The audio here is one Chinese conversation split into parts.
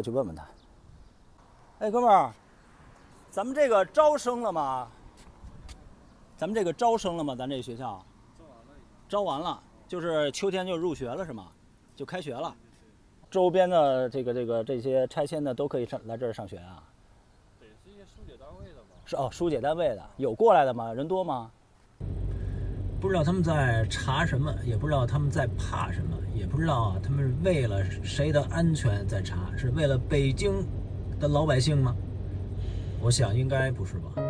啊，过去问问他。哎，哥们儿，咱们这个招生了吗？咱们这个招生了吗？咱这个学校招完了，招完了，就是秋天就入学了是吗？就开学了。周边的这个这个这些拆迁的都可以上来这儿上学啊？对是一些疏解单位的吧？是哦，疏解单位的有过来的吗？人多吗？不知道他们在查什么，也不知道他们在怕什么，也不知道啊，他们是为了谁的安全在查，是为了北京的老百姓吗？我想应该不是吧。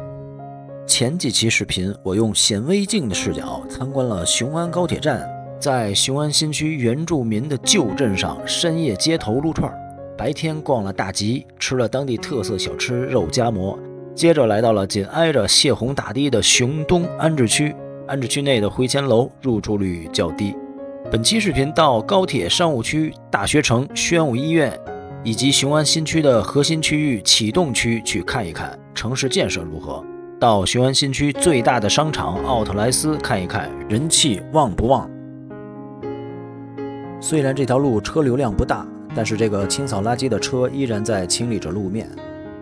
前几期视频，我用显微镜的视角参观了雄安高铁站，在雄安新区原住民的旧镇上深夜街头撸串，白天逛了大集，吃了当地特色小吃肉夹馍，接着来到了紧挨着泄洪大堤的雄东安置区。安置区内的回迁楼入住率较低。本期视频到高铁商务区、大学城、宣武医院以及雄安新区的核心区域启动区去看一看城市建设如何。到雄安新区最大的商场奥特莱斯看一看人气旺不旺。虽然这条路车流量不大，但是这个清扫垃圾的车依然在清理着路面。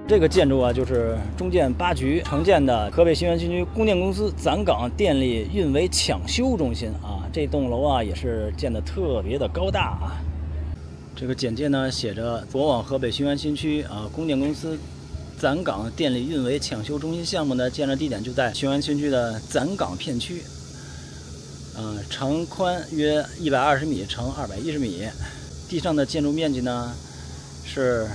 这个建筑啊，就是中建八局承建的河北新源新区供电公司攒岗电力运维抢修中心啊。这栋楼啊，也是建的特别的高大啊。这个简介呢，写着左往河北新源新区啊，供电公司攒岗电力运维抢修中心项目的建设地点就在新源新区的攒岗片区。嗯，长宽约一百二十米乘二百一十米，地上的建筑面积呢是。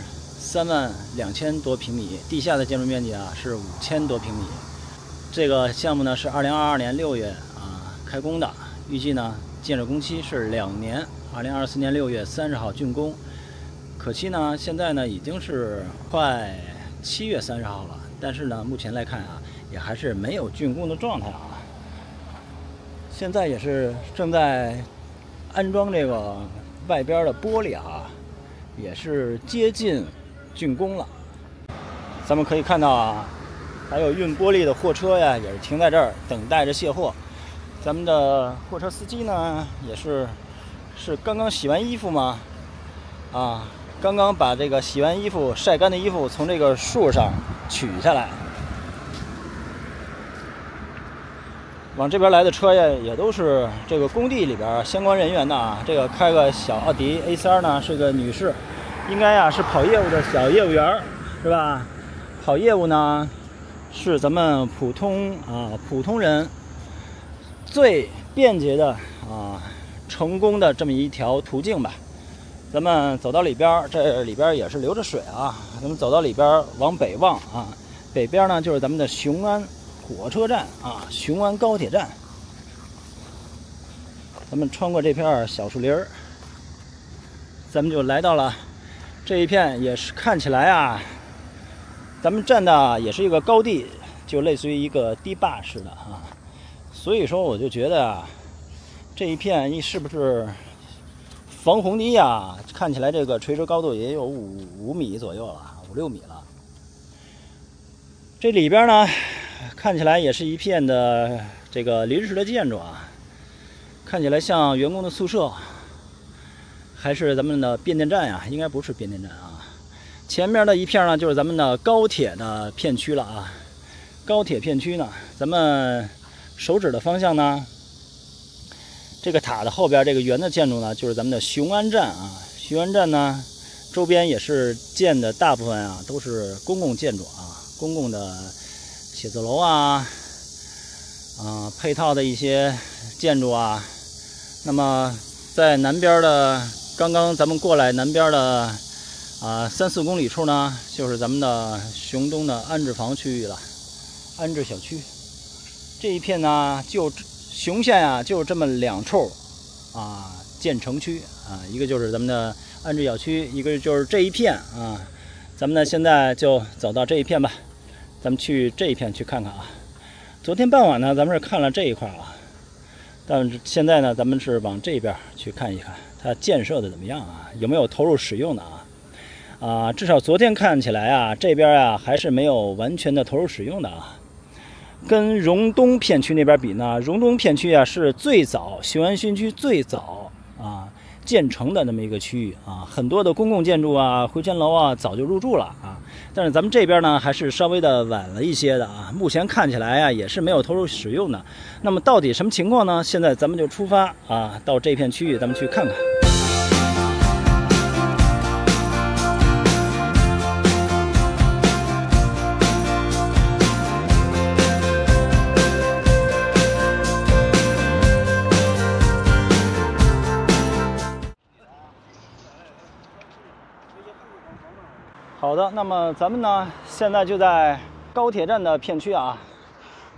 三万两千多平米，地下的建筑面积啊是五千多平米。这个项目呢是二零二二年六月啊开工的，预计呢建设工期是两年，二零二四年六月三十号竣工。可惜呢现在呢已经是快七月三十号了，但是呢目前来看啊也还是没有竣工的状态啊。现在也是正在安装这个外边的玻璃啊，也是接近。竣工了，咱们可以看到啊，还有运玻璃的货车呀，也是停在这儿等待着卸货。咱们的货车司机呢，也是是刚刚洗完衣服吗？啊，刚刚把这个洗完衣服、晒干的衣服从这个树上取下来。往这边来的车呀，也都是这个工地里边相关人员的啊。这个开个小奥迪 A3 呢，是个女士。应该呀是跑业务的小业务员儿，是吧？跑业务呢，是咱们普通啊普通人最便捷的啊成功的这么一条途径吧。咱们走到里边儿，这里边儿也是流着水啊。咱们走到里边儿往北望啊，北边呢就是咱们的雄安火车站啊，雄安高铁站。咱们穿过这片小树林儿，咱们就来到了。这一片也是看起来啊，咱们站的也是一个高地，就类似于一个堤坝似的啊。所以说，我就觉得啊，这一片一是不是防洪堤呀？看起来这个垂直高度也有五五米左右了，五六米了。这里边呢，看起来也是一片的这个临时的建筑啊，看起来像员工的宿舍。还是咱们的变电站呀，应该不是变电站啊。前面的一片呢，就是咱们的高铁的片区了啊。高铁片区呢，咱们手指的方向呢，这个塔的后边这个圆的建筑呢，就是咱们的雄安站啊。雄安站呢，周边也是建的大部分啊，都是公共建筑啊，公共的写字楼啊，啊，配套的一些建筑啊。那么在南边的。刚刚咱们过来南边的啊三四公里处呢，就是咱们的雄东的安置房区域了，安置小区。这一片呢，就雄县啊，就这么两处啊建成区啊，一个就是咱们的安置小区，一个就是这一片啊。咱们呢现在就走到这一片吧，咱们去这一片去看看啊。昨天傍晚呢，咱们是看了这一块啊，但是现在呢，咱们是往这边去看一看。它建设的怎么样啊？有没有投入使用的啊？啊，至少昨天看起来啊，这边啊还是没有完全的投入使用的啊。跟荣东片区那边比呢，荣东片区啊是最早雄安新区最早建成的那么一个区域啊，很多的公共建筑啊、回迁楼啊早就入住了啊，但是咱们这边呢还是稍微的晚了一些的啊。目前看起来啊也是没有投入使用的。那么到底什么情况呢？现在咱们就出发啊，到这片区域咱们去看看。好的，那么咱们呢，现在就在高铁站的片区啊，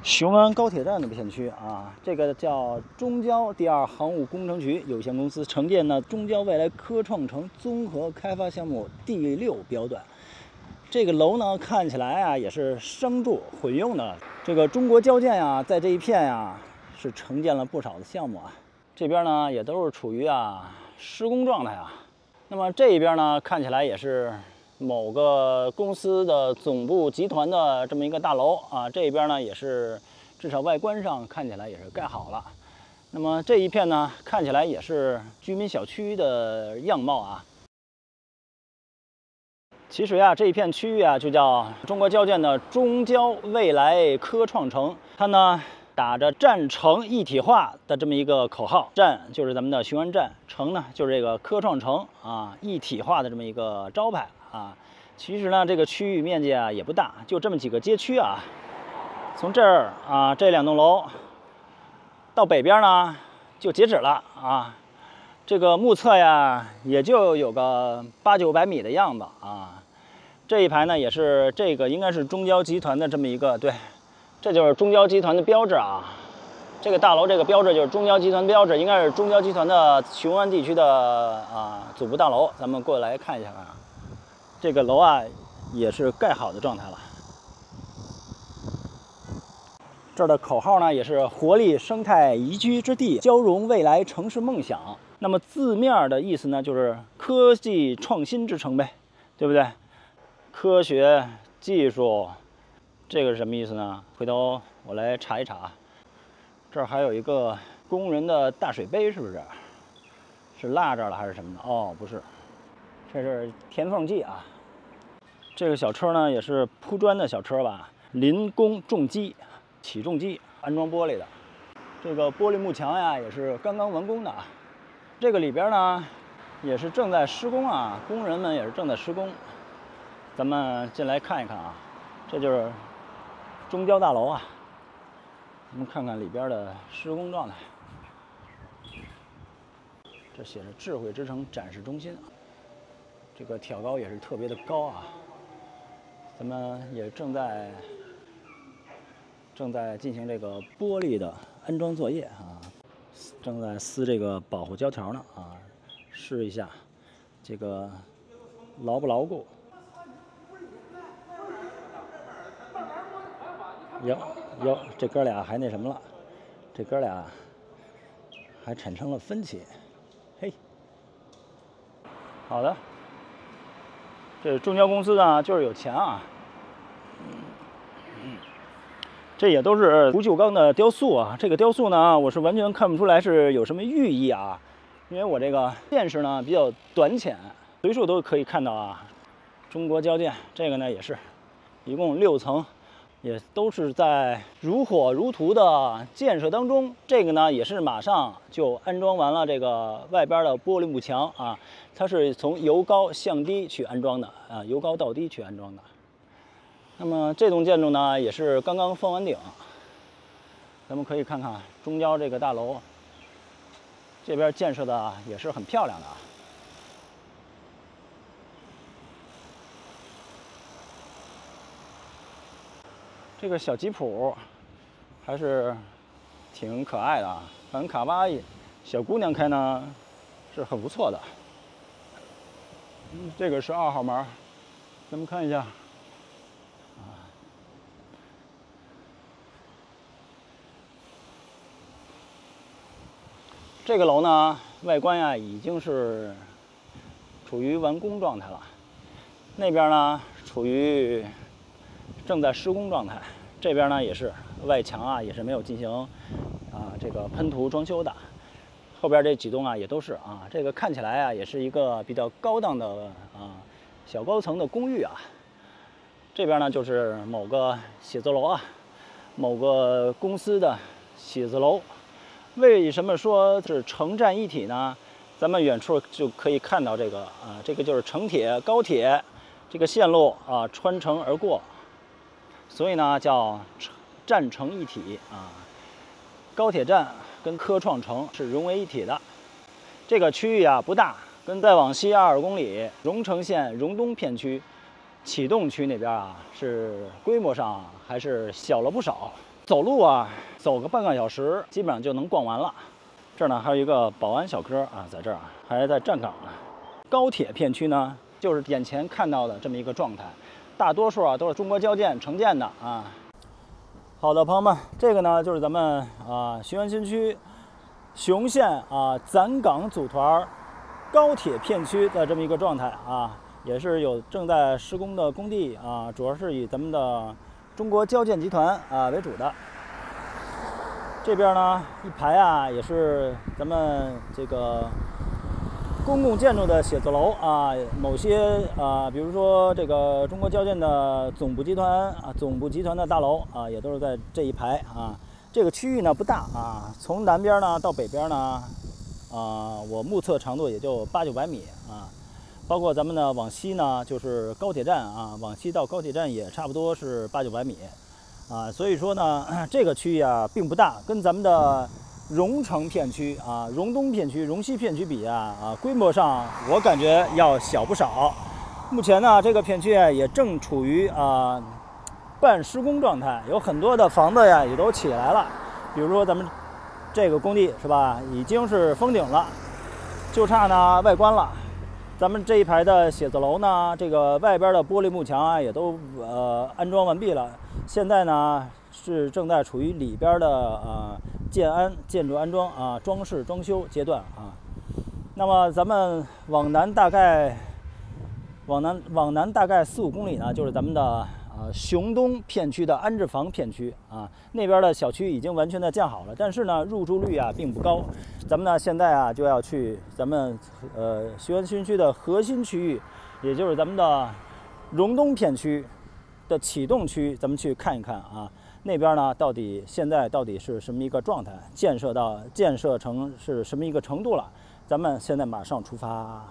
雄安高铁站的片区啊，这个叫中交第二航务工程局有限公司承建的中交未来科创城综合开发项目第六标段。这个楼呢，看起来啊也是商住混用的。这个中国交建啊，在这一片啊是承建了不少的项目啊。这边呢也都是处于啊施工状态啊。那么这一边呢，看起来也是。某个公司的总部集团的这么一个大楼啊，这边呢也是，至少外观上看起来也是盖好了。那么这一片呢，看起来也是居民小区的样貌啊。其实呀，这一片区域啊，就叫中国交建的中交未来科创城，它呢打着站城一体化的这么一个口号，站就是咱们的雄安站，城呢就是这个科创城啊，一体化的这么一个招牌。啊，其实呢，这个区域面积啊也不大，就这么几个街区啊。从这儿啊，这两栋楼到北边呢，就截止了啊。这个目测呀，也就有个八九百米的样子啊。这一排呢，也是这个应该是中交集团的这么一个，对，这就是中交集团的标志啊。这个大楼这个标志就是中交集团标志，应该是中交集团的雄安地区的啊总部大楼。咱们过来看一下啊。这个楼啊，也是盖好的状态了。这儿的口号呢，也是“活力生态宜居之地，交融未来城市梦想”。那么字面的意思呢，就是科技创新之城呗，对不对？科学技术，这个是什么意思呢？回头我来查一查。这儿还有一个工人的大水杯，是不是？是落这儿了还是什么的？哦，不是，这是填缝剂啊。这个小车呢，也是铺砖的小车吧？临工重机，起重机，安装玻璃的。这个玻璃幕墙呀，也是刚刚完工的啊。这个里边呢，也是正在施工啊，工人们也是正在施工。咱们进来看一看啊，这就是中交大楼啊。咱们看看里边的施工状态。这写着“智慧之城展示中心”，这个挑高也是特别的高啊。咱们也正在正在进行这个玻璃的安装作业啊，正在撕这个保护胶条呢啊，试一下这个牢不牢固。哟哟，这哥俩还那什么了？这哥俩还产生了分歧。嘿，好的。这中交公司呢，就是有钱啊。嗯这也都是不锈钢的雕塑啊。这个雕塑呢，我是完全看不出来是有什么寓意啊。因为我这个见识呢比较短浅，随处都可以看到啊。中国交建这个呢也是，一共六层。也都是在如火如荼的建设当中，这个呢也是马上就安装完了这个外边的玻璃幕墙啊，它是从由高向低去安装的啊，由高到低去安装的。那么这栋建筑呢也是刚刚封完顶，咱们可以看看中交这个大楼，这边建设的也是很漂亮的啊。这个小吉普还是挺可爱的啊，很卡哇伊，小姑娘开呢是很不错的。嗯，这个是二号门，咱们看一下。这个楼呢，外观呀已经是处于完工状态了，那边呢处于正在施工状态。这边呢也是外墙啊，也是没有进行啊这个喷涂装修的。后边这几栋啊也都是啊，这个看起来啊也是一个比较高档的啊小高层的公寓啊。这边呢就是某个写字楼啊，某个公司的写字楼。为什么说是城站一体呢？咱们远处就可以看到这个啊，这个就是城铁高铁这个线路啊穿城而过，所以呢叫站城一体啊。高铁站跟科创城是融为一体的。这个区域啊不大，跟再往西二十公里，荣成县荣东片区启动区那边啊是规模上还是小了不少。走路啊，走个半个小时，基本上就能逛完了。这儿呢还有一个保安小哥啊，在这儿还在站岗呢。高铁片区呢，就是眼前看到的这么一个状态，大多数啊都是中国交建承建的啊。好的，朋友们，这个呢就是咱们啊雄安新区雄县啊攒岗组团高铁片区的这么一个状态啊，也是有正在施工的工地啊，主要是以咱们的中国交建集团啊为主的。这边呢一排啊也是咱们这个公共建筑的写字楼啊，某些啊，比如说这个中国交建的总部集团啊，总部集团的大楼啊，也都是在这一排啊。这个区域呢不大啊，从南边呢到北边呢，啊，我目测长度也就八九百米啊。包括咱们呢往西呢就是高铁站啊，往西到高铁站也差不多是八九百米。啊，所以说呢，这个区域啊并不大，跟咱们的荣城片区啊、荣东片区、荣西片区比啊，啊，规模上我感觉要小不少。目前呢，这个片区也正处于啊半施工状态，有很多的房子呀也都起来了。比如说咱们这个工地是吧，已经是封顶了，就差呢外观了。咱们这一排的写字楼呢，这个外边的玻璃幕墙啊也都呃安装完毕了。现在呢是正在处于里边的呃建安建筑安装啊装饰装修阶段啊。那么咱们往南大概往南往南大概四五公里呢，就是咱们的啊雄东片区的安置房片区啊。那边的小区已经完全的建好了，但是呢入住率啊并不高。咱们呢现在啊就要去咱们呃雄安新区的核心区域，也就是咱们的荣东片区。的启动区，咱们去看一看啊，那边呢到底现在到底是什么一个状态？建设到建设成是什么一个程度了？咱们现在马上出发。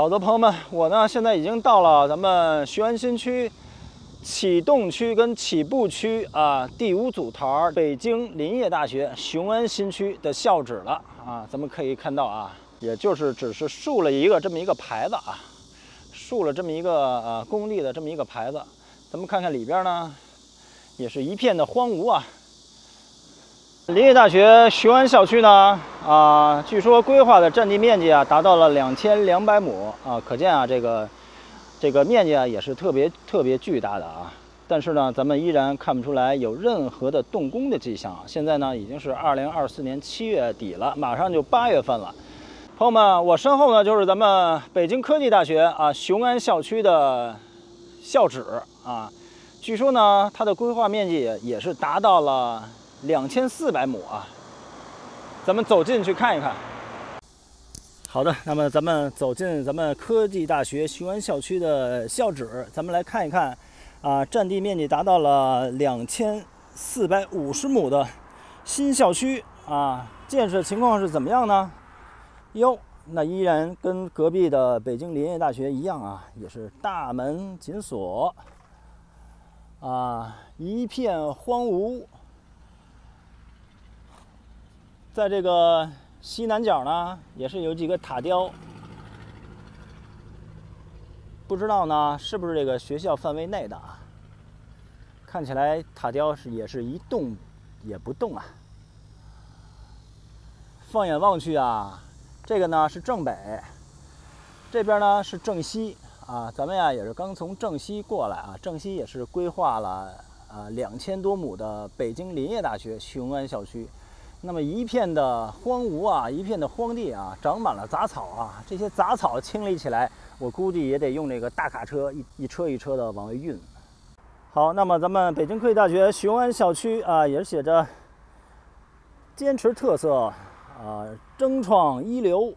好的，朋友们，我呢现在已经到了咱们雄安新区启动区跟起步区啊第五组团北京林业大学雄安新区的校址了啊。咱们可以看到啊，也就是只是竖了一个这么一个牌子啊，竖了这么一个呃工地的这么一个牌子。咱们看看里边呢，也是一片的荒芜啊。林业大学雄安校区呢，啊，据说规划的占地面积啊达到了两千两百亩啊，可见啊这个这个面积啊也是特别特别巨大的啊。但是呢，咱们依然看不出来有任何的动工的迹象啊。现在呢已经是二零二四年七月底了，马上就八月份了。朋友们，我身后呢就是咱们北京科技大学啊雄安校区的校址啊，据说呢它的规划面积也是达到了。两千四百亩啊，咱们走进去看一看。好的，那么咱们走进咱们科技大学雄安校区的校址，咱们来看一看啊，占地面积达到了两千四百五十亩的新校区啊，建设情况是怎么样呢？哟，那依然跟隔壁的北京林业大学一样啊，也是大门紧锁啊，一片荒芜。在这个西南角呢也是有几个塔雕，不知道呢是不是这个学校范围内的啊？看起来塔雕是也是一动也不动啊。放眼望去啊，这个呢是正北，这边呢是正西啊。咱们呀也是刚从正西过来啊，正西也是规划了啊两千多亩的北京林业大学雄安校区。那么一片的荒芜啊，一片的荒地啊，长满了杂草啊。这些杂草清理起来，我估计也得用这个大卡车一一车一车的往外运。好，那么咱们北京科技大学雄安校区啊，也是写着坚持特色啊，争创一流。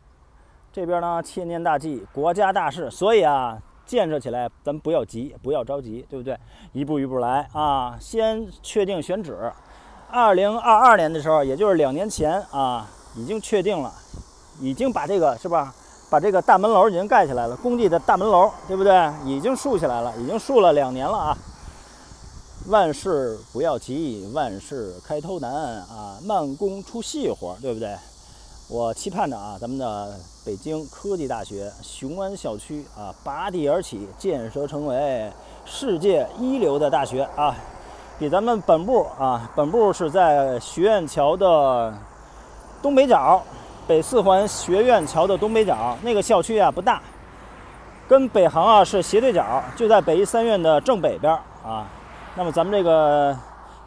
这边呢，千年大计，国家大事，所以啊，建设起来咱不要急，不要着急，对不对？一步一步来啊，先确定选址。二零二二年的时候，也就是两年前啊，已经确定了，已经把这个是吧？把这个大门楼已经盖起来了，工地的大门楼，对不对？已经竖起来了，已经竖了两年了啊。万事不要急，万事开头难啊，慢工出细活，对不对？我期盼着啊，咱们的北京科技大学雄安校区啊，拔地而起，建设成为世界一流的大学啊。比咱们本部啊，本部是在学院桥的东北角，北四环学院桥的东北角。那个校区啊不大，跟北航啊是斜对角，就在北医三院的正北边啊。那么咱们这个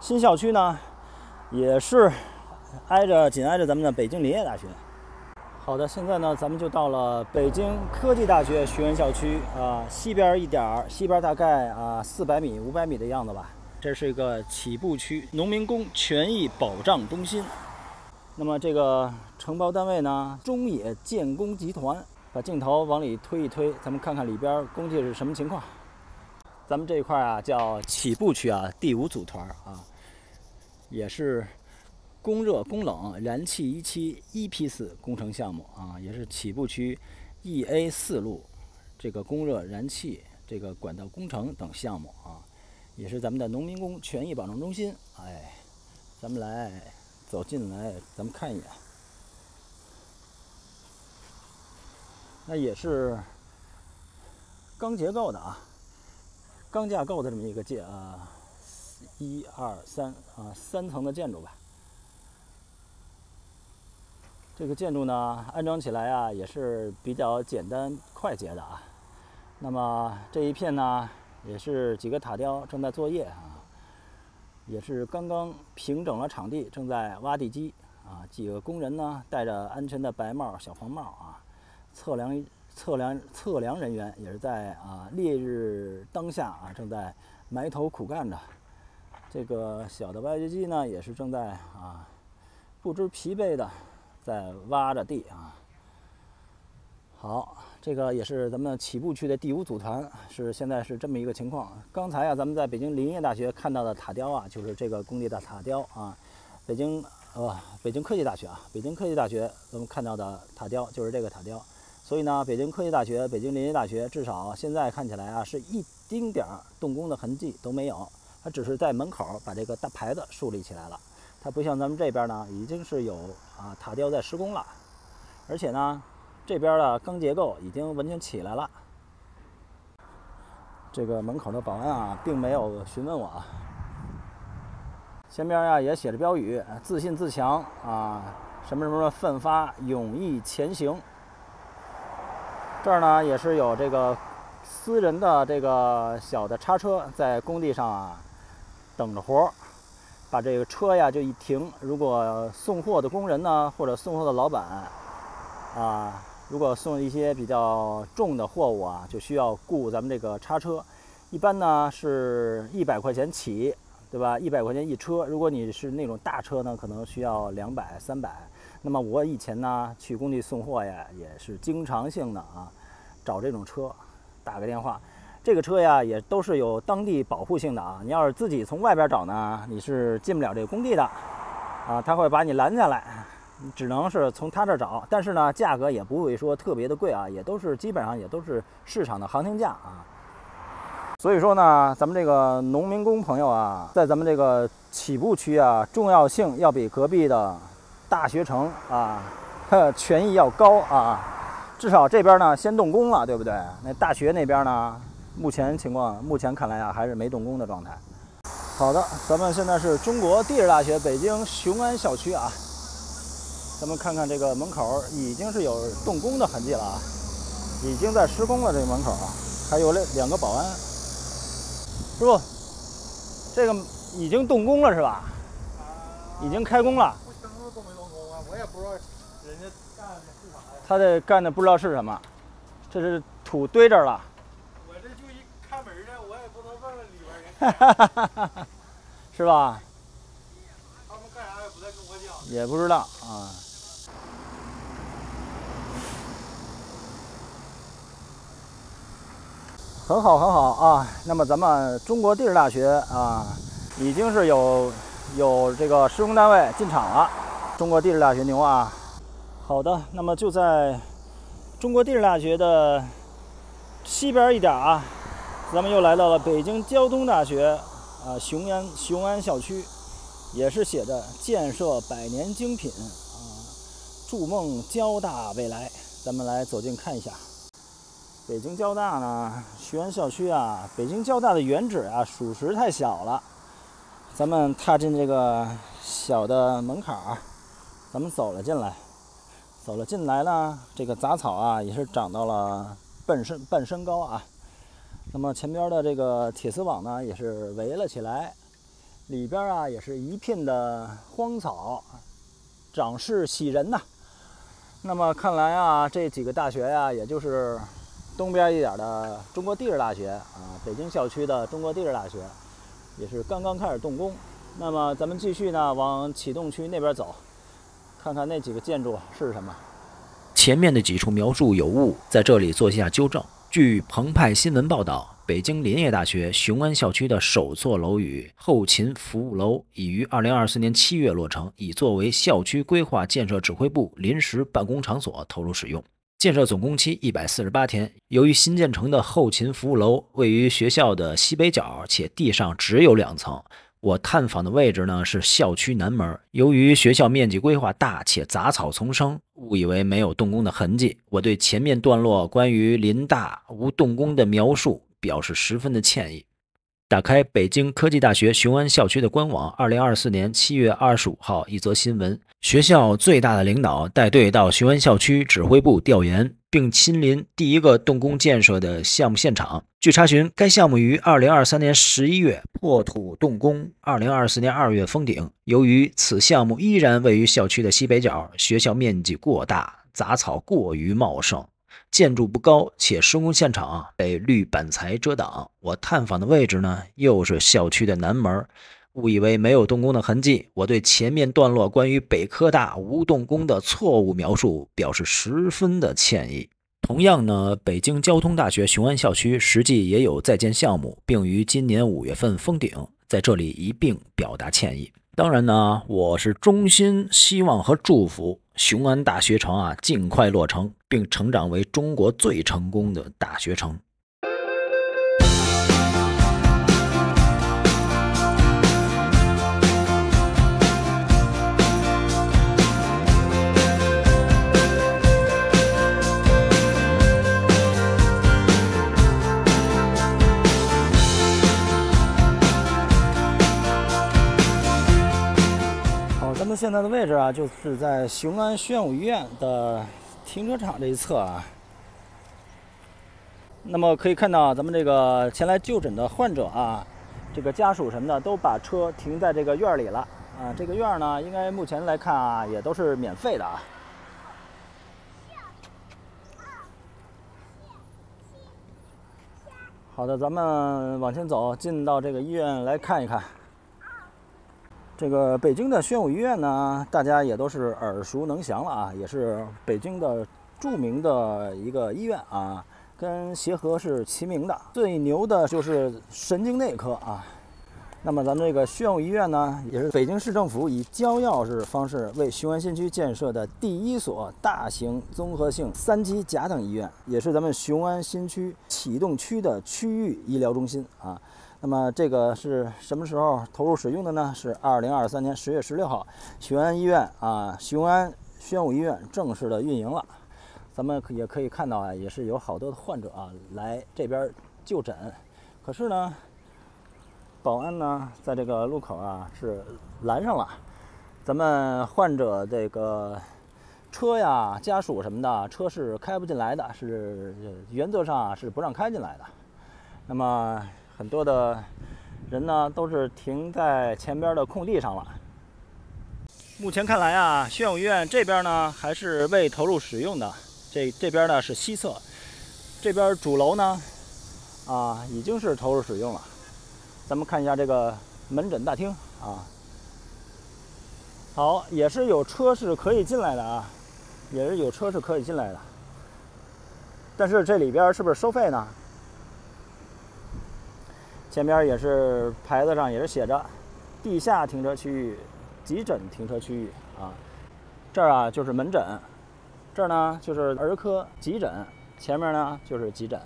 新校区呢，也是挨着紧挨着咱们的北京林业大学。好的，现在呢，咱们就到了北京科技大学学院校区啊，西边一点儿，西边大概啊四百米、五百米的样子吧。这是一个起步区，农民工权益保障中心。那么这个承包单位呢，中冶建工集团。把镜头往里推一推，咱们看看里边工地是什么情况。咱们这一块啊叫起步区啊，第五组团啊，也是供热供冷燃气一期一批次工程项目啊，也是起步区 E A 四路这个供热燃气这个管道工程等项目啊。也是咱们的农民工权益保障中心，哎，咱们来走进来，咱们看一眼。那也是钢结构的啊，钢架构的这么一个建啊，一二三啊，三层的建筑吧。这个建筑呢，安装起来啊，也是比较简单快捷的啊。那么这一片呢？也是几个塔吊正在作业啊，也是刚刚平整了场地，正在挖地基啊。几个工人呢，戴着安全的白帽、小黄帽啊。测量测量测量人员也是在啊烈日当下啊，正在埋头苦干着。这个小的挖掘机呢，也是正在啊不知疲惫的在挖着地啊。好。这个也是咱们起步区的第五组团，是现在是这么一个情况。刚才啊，咱们在北京林业大学看到的塔雕啊，就是这个工地的塔雕啊。北京呃，北京科技大学啊，北京科技大学咱们看到的塔雕就是这个塔雕。所以呢，北京科技大学、北京林业大学至少现在看起来啊，是一丁点儿动工的痕迹都没有。它只是在门口把这个大牌子树立起来了。它不像咱们这边呢，已经是有啊塔雕在施工了，而且呢。这边的钢结构已经完全起来了。这个门口的保安啊，并没有询问我。前边呀也写着标语：“自信自强啊，什么什么奋发勇毅前行。”这儿呢也是有这个私人的这个小的叉车在工地上啊等着活儿，把这个车呀就一停。如果送货的工人呢，或者送货的老板啊。如果送一些比较重的货物啊，就需要雇咱们这个叉车，一般呢是一百块钱起，对吧？一百块钱一车。如果你是那种大车呢，可能需要两百、三百。那么我以前呢去工地送货呀，也是经常性的啊，找这种车，打个电话。这个车呀也都是有当地保护性的啊。你要是自己从外边找呢，你是进不了这个工地的，啊，他会把你拦下来。只能是从他这儿找，但是呢，价格也不会说特别的贵啊，也都是基本上也都是市场的行情价啊。所以说呢，咱们这个农民工朋友啊，在咱们这个起步区啊，重要性要比隔壁的大学城啊呵权益要高啊。至少这边呢先动工了，对不对？那大学那边呢，目前情况，目前看来啊，还是没动工的状态。好的，咱们现在是中国地质大学北京雄安校区啊。咱们看看这个门口已经是有动工的痕迹了啊，已经在施工了。这个门口啊，还有两两个保安。师傅，这个已经动工了是吧？已经开工了。我什么都没动工啊，我也不知道人家干的是啥呀。他这干的不知道是什么，这是土堆这儿了。我这就一开门的，我也不能问问里边人，是吧？他们干啥也不带跟我讲。也不知道啊。很好，很好啊。那么咱们中国地质大学啊，已经是有有这个施工单位进场了。中国地质大学牛啊！好的，那么就在中国地质大学的西边一点啊，咱们又来到了北京交通大学啊雄安雄安校区，也是写着建设百年精品啊，筑梦交大未来。咱们来走近看一下。北京交大呢，学院校区啊，北京交大的原址啊，属实太小了。咱们踏进这个小的门槛儿，咱们走了进来，走了进来呢，这个杂草啊，也是长到了半身 半身高啊。那么前边的这个铁丝网呢，也是围了起来，里边啊，也是一片的荒草，长势喜人呐。那么看来啊，这几个大学呀，也就是。东边一点的中国地质大学啊，北京校区的中国地质大学，也是刚刚开始动工。那么咱们继续呢，往启动区那边走，看看那几个建筑是什么。前面的几处描述有误，在这里做一下纠正。据澎湃新闻报道，北京林业大学雄安校区的首座楼宇后勤服务楼已于2024年7月落成，已作为校区规划建设指挥部临时办公场所投入使用。建设总工期一百四十八天。由于新建成的后勤服务楼位于学校的西北角，且地上只有两层，我探访的位置呢是校区南门。由于学校面积规划大且杂草丛生，误以为没有动工的痕迹。我对前面段落关于林大无动工的描述表示十分的歉意。打开北京科技大学雄安校区的官网，二零二四年七月二十五号一则新闻：学校最大的领导带队到雄安校区指挥部调研，并亲临第一个动工建设的项目现场。据查询，该项目于二零二三年十一月破土动工，二零二四年二月封顶。由于此项目依然位于校区的西北角，学校面积过大，杂草过于茂盛。建筑不高，且施工现场被绿板材遮挡。我探访的位置呢，又是校区的南门，误以为没有动工的痕迹。我对前面段落关于北科大无动工的错误描述表示十分的歉意。同样呢，北京交通大学雄安校区实际也有在建项目，并于今年五月份封顶，在这里一并表达歉意。当然呢，我是衷心希望和祝福雄安大学城啊尽快落成，并成长为中国最成功的大学城。现在的位置啊，就是在雄安宣武医院的停车场这一侧啊。那么可以看到，咱们这个前来就诊的患者啊，这个家属什么的，都把车停在这个院里了啊。这个院呢，应该目前来看啊，也都是免费的啊。好的，咱们往前走，进到这个医院来看一看。这个北京的宣武医院呢，大家也都是耳熟能详了啊，也是北京的著名的一个医院啊，跟协和是齐名的。最牛的就是神经内科啊。那么咱们这个宣武医院呢，也是北京市政府以交钥匙方式为雄安新区建设的第一所大型综合性三级甲等医院，也是咱们雄安新区启动区的区域医疗中心啊。那么这个是什么时候投入使用的呢？是二零二三年十月十六号，雄安医院啊，雄安宣武医院正式的运营了。咱们也可以看到啊，也是有好多的患者啊来这边就诊。可是呢，保安呢在这个路口啊是拦上了，咱们患者这个车呀、家属什么的，车是开不进来的，是原则上啊是不让开进来的。那么很多的人呢都是停在前边的空地上了。目前看来啊，宣武医院这边呢还是未投入使用的。这这边呢是西侧，这边主楼呢，啊已经是投入使用了。咱们看一下这个门诊大厅啊，好，也是有车是可以进来的啊，也是有车是可以进来的。但是这里边是不是收费呢？前边也是牌子上也是写着“地下停车区域、急诊停车区域”啊，这儿啊就是门诊。这儿呢就是儿科急诊，前面呢就是急诊，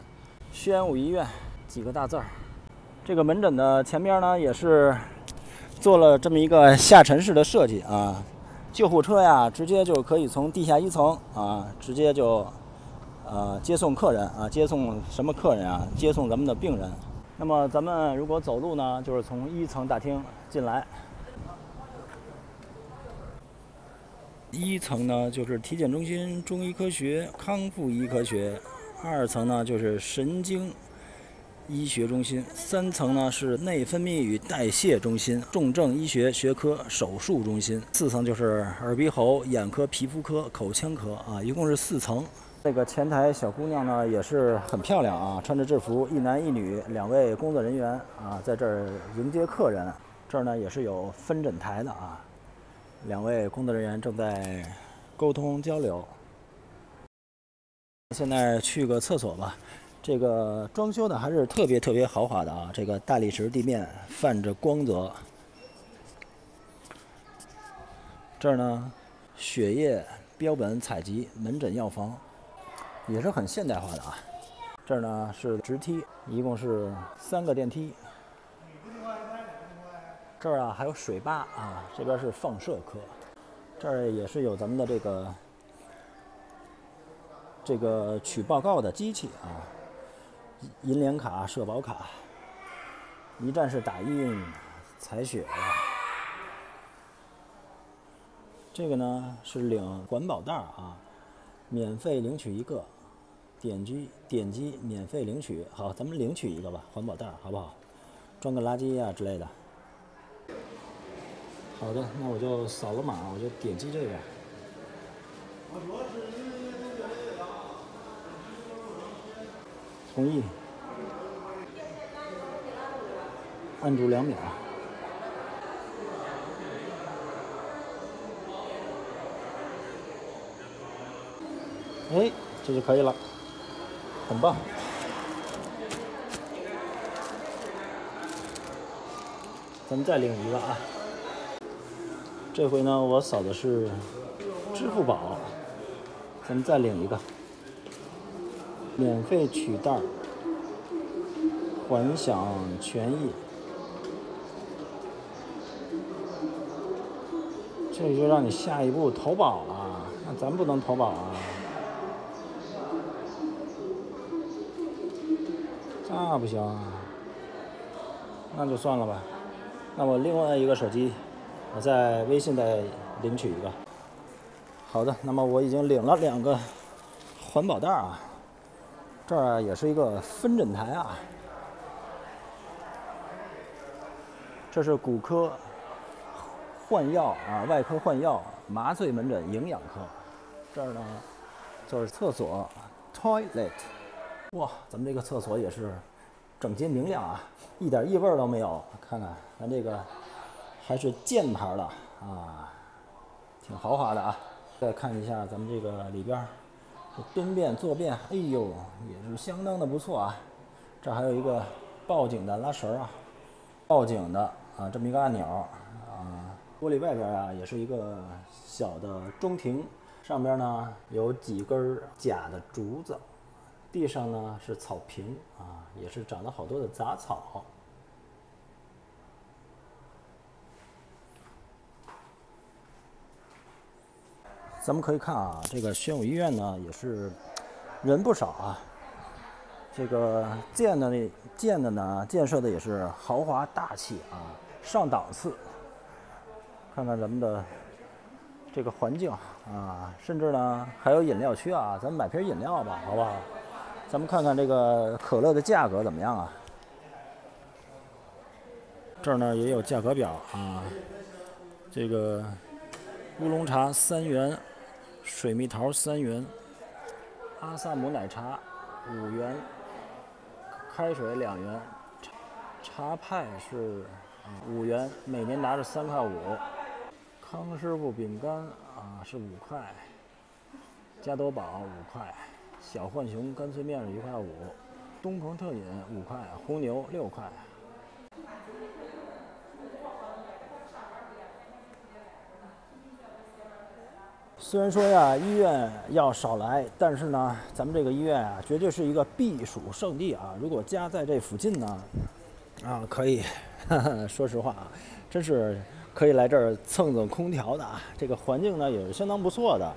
宣武医院几个大字儿。这个门诊的前边呢也是做了这么一个下沉式的设计啊，救护车呀直接就可以从地下一层啊直接就呃接送客人啊，接送什么客人啊？接送咱们的病人。那么咱们如果走路呢，就是从一层大厅进来。一层呢就是体检中心、中医科学、康复医科学；二层呢就是神经医学中心；三层呢是内分泌与代谢中心、重症医学学科手术中心；四层就是耳鼻喉眼科、皮肤科、口腔科啊，一共是四层。这个前台小姑娘呢也是很漂亮啊，穿着制服，一男一女两位工作人员啊，在这儿迎接客人。这儿呢也是有分诊台的啊。两位工作人员正在沟通交流。现在去个厕所吧。这个装修的还是特别特别豪华的啊！这个大理石地面泛着光泽。这儿呢，血液标本采集门诊药房，也是很现代化的啊。这儿呢是直梯，一共是三个电梯。这儿啊还有水吧啊，这边是放射科，这儿也是有咱们的这个这个取报告的机器啊，银联卡、社保卡，一站式打印、采血。这个呢是领环保袋啊，免费领取一个，点击点击免费领取，好，咱们领取一个吧，环保袋好不好？装个垃圾呀之类的。好的，那我就扫个码，我就点击这个。同意。按住两秒。哎，这就可以了，很棒。咱们再领一个啊。这回呢，我扫的是支付宝，咱们再领一个，免费取袋，还享权益。这就让你下一步投保了，那咱不能投保啊，那不行，那就算了吧。那我另外一个手机。我在微信再领取一个。好的，那么我已经领了两个环保袋啊。这儿也是一个分诊台啊。这是骨科换药啊，外科换药，麻醉门诊、营养科。这儿呢就是厕所，toilet。哇，咱们这个厕所也是整洁明亮啊，一点异味都没有。看看咱这个。还是箭牌的啊，挺豪华的啊。再看一下咱们这个里边，蹲便、坐便，哎呦，也是相当的不错啊。这还有一个报警的拉绳啊，报警的啊，这么一个按钮啊。玻璃外边啊，也是一个小的中庭，上边呢有几根假的竹子，地上呢是草坪啊，也是长了好多的杂草。咱们可以看啊，这个宣武医院呢也是人不少啊。这个建的那建的呢，建设的也是豪华大气啊，上档次。看看咱们的这个环境啊，甚至呢还有饮料区啊，咱们买瓶饮料吧，好不好？咱们看看这个可乐的价格怎么样啊？这儿呢也有价格表啊，这个乌龙茶三元，水蜜桃三元，阿萨姆奶茶五元，开水两元，茶茶派是五元，每年拿着三块五。康师傅饼干啊是五块，加多宝五块，小浣熊干脆面是一块五，东鹏特饮五块，红牛六块。虽然说呀，医院要少来，但是呢，咱们这个医院啊，绝对是一个避暑胜地啊。如果家在这附近呢，啊，可以，说实话啊，真是可以来这儿蹭蹭空调的啊。这个环境呢也是相当不错的，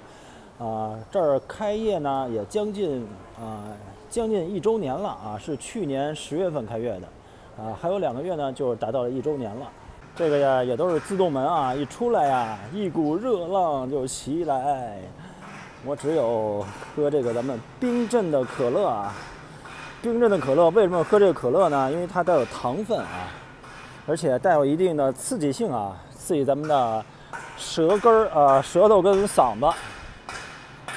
啊，这儿开业呢也将近啊将近一周年了啊，是去年十月份开业的，啊，还有两个月呢就达到了一周年了。这个呀也都是自动门啊，一出来呀，一股热浪就袭来。我只有喝这个咱们冰镇的可乐啊，冰镇的可乐为什么喝这个可乐呢？因为它带有糖分啊，而且带有一定的刺激性啊，刺激咱们的舌根儿啊、舌头跟嗓子。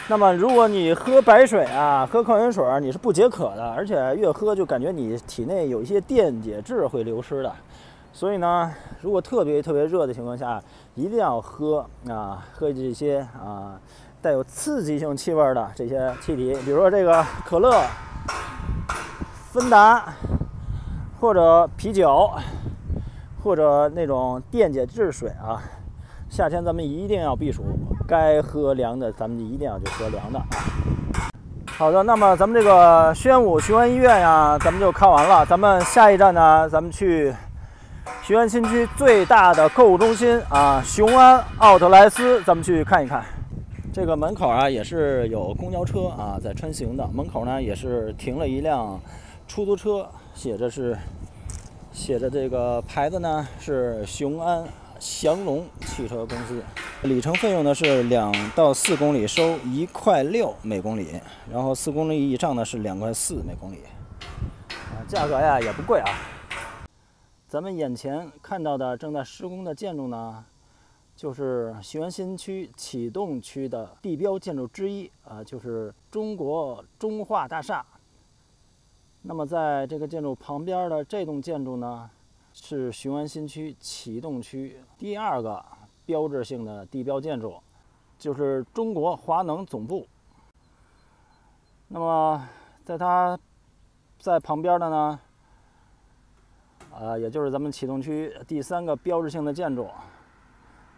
那么如果你喝白水啊、喝矿泉水，你是不解渴的，而且越喝就感觉你体内有一些电解质会流失的。所以呢，如果特别特别热的情况下，一定要喝啊，喝这些啊带有刺激性气味的这些气体，比如说这个可乐、芬达，或者啤酒，或者那种电解质水啊。夏天咱们一定要避暑，该喝凉的咱们一定要去喝凉的啊。好的，那么咱们这个宣武雄安医院呀，咱们就看完了。咱们下一站呢，咱们去。雄安新区最大的购物中心啊，雄安奥特莱斯，咱们去看一看。这个门口啊，也是有公交车啊在穿行的。门口呢，也是停了一辆出租车，写着是写着这个牌子呢是雄安祥龙汽车公司。里程费用呢是两到四公里收一块六每公里，然后四公里以上呢是两块四每公里。啊，价格呀也不贵啊。咱们眼前看到的正在施工的建筑呢，就是雄安新区启动区的地标建筑之一啊，就是中国中化大厦。那么在这个建筑旁边的这栋建筑呢，是雄安新区启动区第二个标志性的地标建筑，就是中国华能总部。那么在它在旁边的呢？呃，也就是咱们启动区第三个标志性的建筑，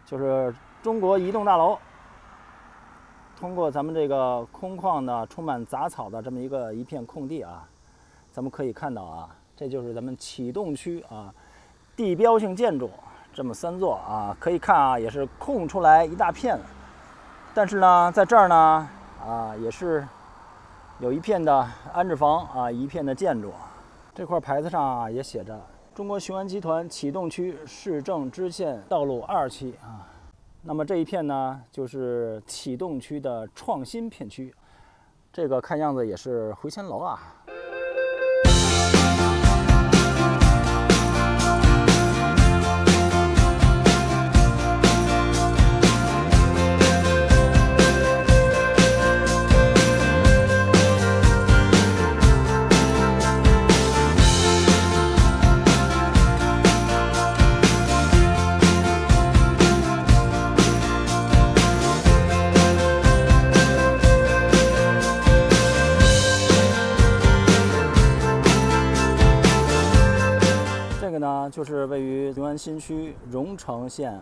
就是中国移动大楼。通过咱们这个空旷的、充满杂草的这么一个一片空地啊，咱们可以看到啊，这就是咱们启动区啊地标性建筑这么三座啊，可以看啊，也是空出来一大片。但是呢，在这儿呢啊，也是有一片的安置房啊，一片的建筑。这块牌子上啊也写着。中国雄安集团启动区市政支线道路二期啊，那么这一片呢，就是启动区的创新片区，这个看样子也是回迁楼啊。就是位于雄安新区荣成县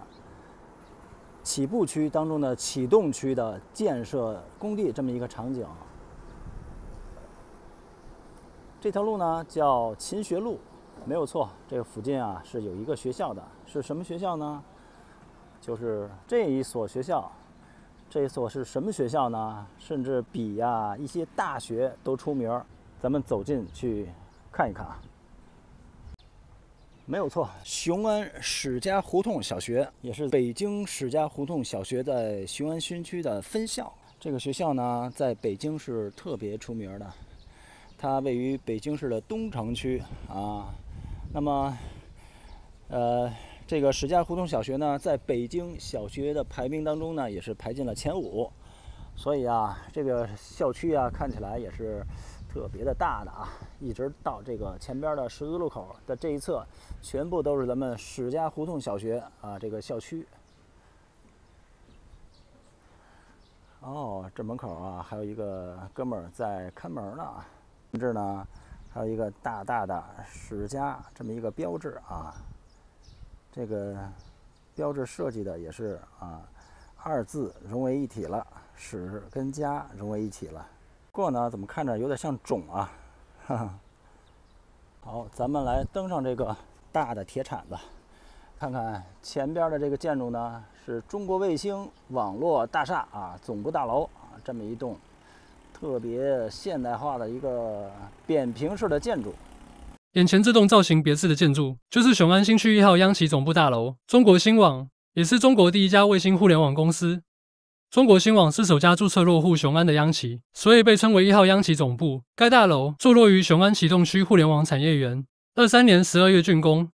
起步区当中的启动区的建设工地这么一个场景。这条路呢叫勤学路，没有错。这个附近啊是有一个学校的，是什么学校呢？就是这一所学校，这一所是什么学校呢？甚至比呀一些大学都出名。咱们走进去看一看啊。没有错，雄安史家胡同小学也是北京史家胡同小学在雄安新区的分校。这个学校呢，在北京是特别出名的，它位于北京市的东城区啊。那么，呃，这个史家胡同小学呢，在北京小学的排名当中呢，也是排进了前五。所以啊，这个校区啊，看起来也是。特别的大的啊，一直到这个前边的十字路口的这一侧，全部都是咱们史家胡同小学啊这个校区。哦，这门口啊还有一个哥们儿在看门呢。这呢还有一个大大的史家这么一个标志啊，这个标志设计的也是啊，二字融为一体了，史跟家融为一体了。过呢，怎么看着有点像冢啊？哈哈。好，咱们来登上这个大的铁铲子，看看前边的这个建筑呢，是中国卫星网络大厦啊，总部大楼啊，这么一栋特别现代化的一个扁平式的建筑。眼前这栋造型别致的建筑，就是雄安新区一号央企总部大楼，中国新网也是中国第一家卫星互联网公司。中国新网是首家注册落户雄安的央企，所以被称为一号央企总部。该大楼坐落于雄安启动区互联网产业园。二三年十二月竣工。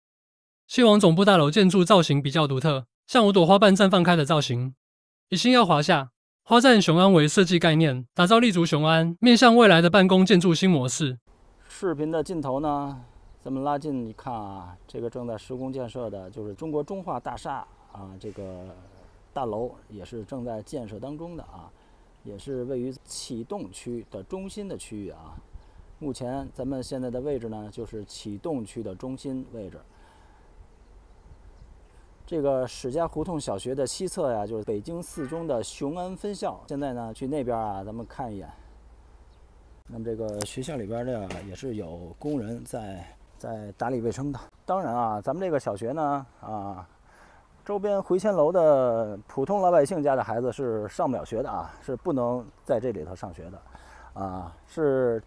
新王总部大楼建筑造型比较独特，像五朵花瓣绽放开的造型，以星耀华夏、花赞雄安为设计概念，打造立足雄安、面向未来的办公建筑新模式。视频的尽头呢，咱们拉近一看啊，这个正在施工建设的就是中国中化大厦啊，这个。大楼也是正在建设当中的啊，也是位于启动区的中心的区域啊。目前咱们现在的位置呢，就是启动区的中心位置。这个史家胡同小学的西侧呀，就是北京四中的雄安分校。现在呢，去那边啊，咱们看一眼。那么这个学校里边的也是有工人在在打理卫生的。当然啊，咱们这个小学呢啊。周边回迁楼的普通老百姓家的孩子是上不了学的啊，是不能在这里头上学的，啊，是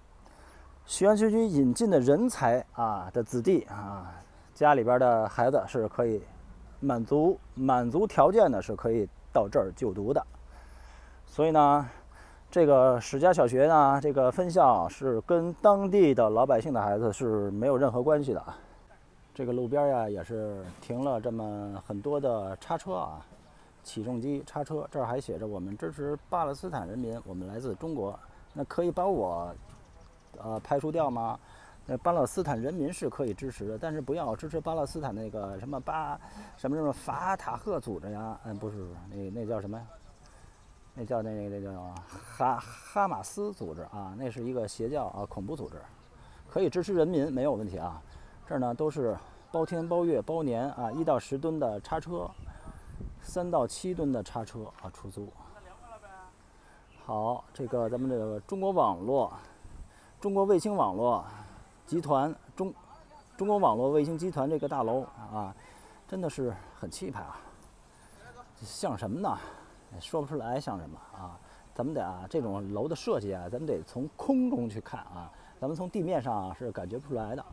徐安区区引进的人才啊的子弟啊，家里边的孩子是可以满足满足条件的，是可以到这儿就读的。所以呢，这个史家小学呢，这个分校是跟当地的老百姓的孩子是没有任何关系的啊。这个路边呀，也是停了这么很多的叉车啊，起重机叉车。这儿还写着“我们支持巴勒斯坦人民，我们来自中国”。那可以把我，呃，排除掉吗？那巴勒斯坦人民是可以支持的，但是不要支持巴勒斯坦那个什么巴什么什么法塔赫组织呀？嗯，不是，那那叫什么？那叫那那叫哈哈马斯组织啊，那是一个邪教啊，恐怖组织。可以支持人民，没有问题啊。这儿呢都是包天包月包年啊，一到十吨的叉车，三到七吨的叉车啊出租。好，这个咱们这个中国网络、中国卫星网络集团中中国网络卫星集团这个大楼啊，真的是很气派啊，像什么呢？说不出来像什么啊？咱们得啊，这种楼的设计啊，咱们得从空中去看啊，咱们从地面上是感觉不出来的。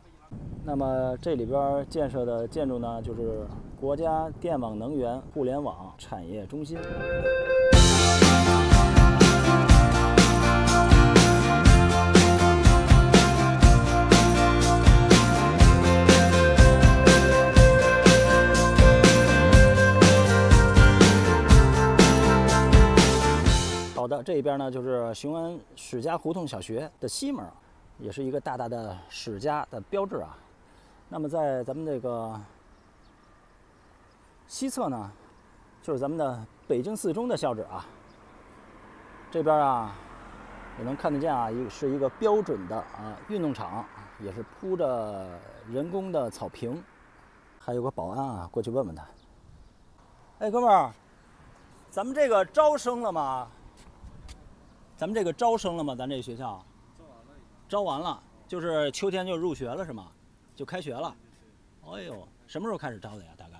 那么这里边建设的建筑呢，就是国家电网能源互联网产业中心。这边呢就是雄安史家胡同小学的西门。也是一个大大的史家的标志啊。那么在咱们这个西侧呢，就是咱们的北京四中的校址啊。这边啊，也能看得见啊，一是一个标准的啊运动场，也是铺着人工的草坪，还有个保安啊，过去问问他。哎，哥们儿，咱们这个招生了吗？咱们这个招生了吗？咱这学校？招完了，就是秋天就入学了是吗？就开学了。哎呦，什么时候开始招的呀？大概？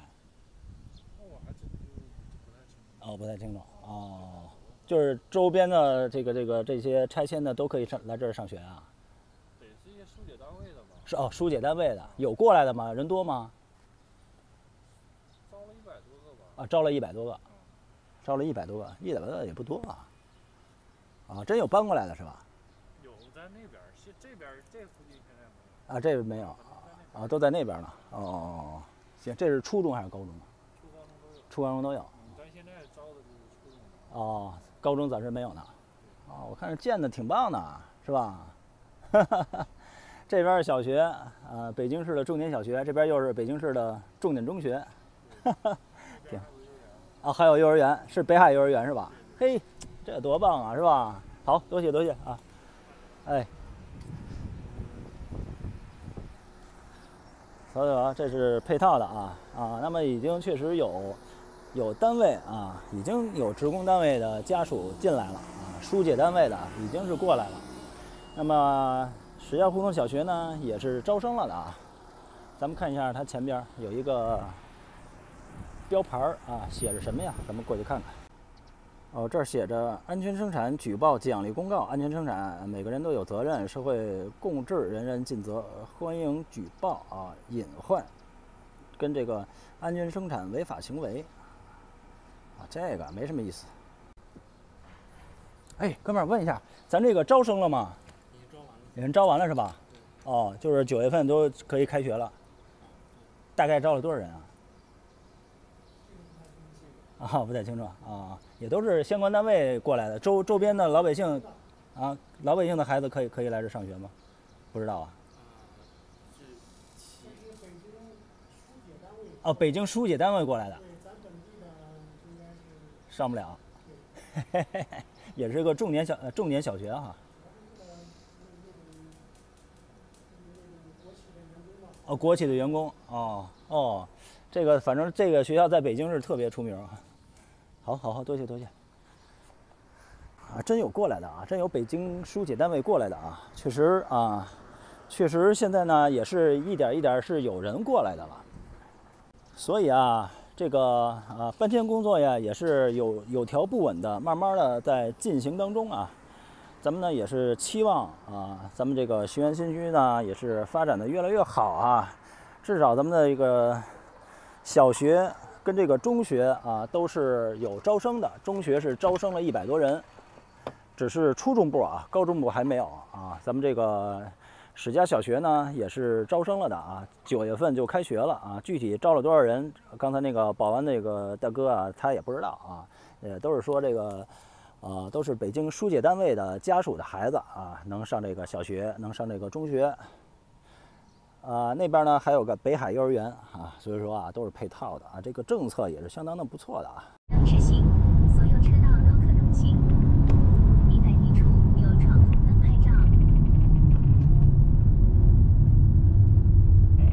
哦，不太清楚。哦。就是周边的这个这个这些拆迁的都可以上来这儿上学啊？对是一些疏解单位的吧？是哦，疏解单位的有过来的吗？人多吗？招了一百多个吧。啊，招了一百多个，招了一百多个，一百多个也不多啊。啊，真有搬过来的是吧？有在那边儿，现这边儿这附近现在没有。啊，这个没有啊，都在那边呢。哦哦哦，行，这是初中还是高中啊？初高中都有。初高中都有。现在招的就是初中。哦，高中暂时没有呢。哦，我看着建的挺棒的，是吧？哈 哈这边是小学，呃，北京市的重点小学，这边又是北京市的重点中学。哈哈挺啊，还有幼儿园，是北海幼儿园是吧？嘿，这多棒啊，是吧？好多谢多谢啊，哎，所以说这是配套的啊啊，那么已经确实有有单位啊，已经有职工单位的家属进来了啊，疏解单位的已经是过来了。那么石家胡同小学呢也是招生了的啊，咱们看一下它前边有一个标牌啊，写着什么呀？咱们过去看看。哦，这儿写着“安全生产举报奖励公告”，安全生产每个人都有责任，社会共治，人人尽责，欢迎举报啊，隐患跟这个安全生产违法行为啊，这个没什么意思。哎，哥们儿，问一下，咱这个招生了吗？已经招完了。已经招完了是吧？哦，就是九月份都可以开学了。大概招了多少人啊？啊，不太清楚啊，也都是相关单位过来的，周周边的老百姓，啊，老百姓的孩子可以可以来这上学吗？不知道啊。哦，北京疏解单位过来的。上不了。也是个重点小呃重点小学哈。哦，国企的员工哦哦，这个反正这个学校在北京是特别出名。好，好，好多谢多谢。啊，真有过来的啊，真有北京疏解单位过来的啊，确实啊，确实现在呢也是一点一点是有人过来的了。所以啊，这个啊搬迁工作呀也是有有条不紊的，慢慢的在进行当中啊。咱们呢也是期望啊，咱们这个雄安新区呢也是发展的越来越好啊，至少咱们的一个小学跟这个中学啊都是有招生的，中学是招生了一百多人，只是初中部啊，高中部还没有啊。咱们这个史家小学呢也是招生了的啊，九月份就开学了啊，具体招了多少人，刚才那个保安那个大哥啊，他也不知道啊，也都是说这个。啊，都是北京疏解单位的家属的孩子啊，能上这个小学，能上这个中学。啊，那边呢还有个北海幼儿园啊，所以说啊都是配套的啊，这个政策也是相当的不错的啊。能直行，所有车道都可通行。明白地处有闯红灯拍照，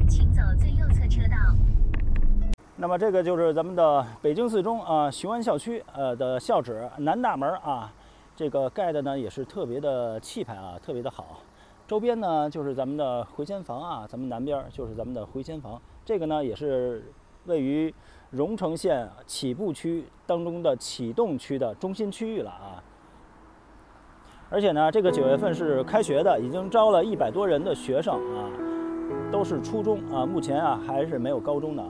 请走最右侧车道。那么这个就是咱们的北京四中啊雄安校区呃的校址南大门啊，这个盖的呢也是特别的气派啊，特别的好。周边呢就是咱们的回迁房啊，咱们南边就是咱们的回迁房。这个呢也是位于荣成县起步区当中的启动区的中心区域了啊。而且呢，这个九月份是开学的，已经招了一百多人的学生啊，都是初中啊，目前啊还是没有高中的啊。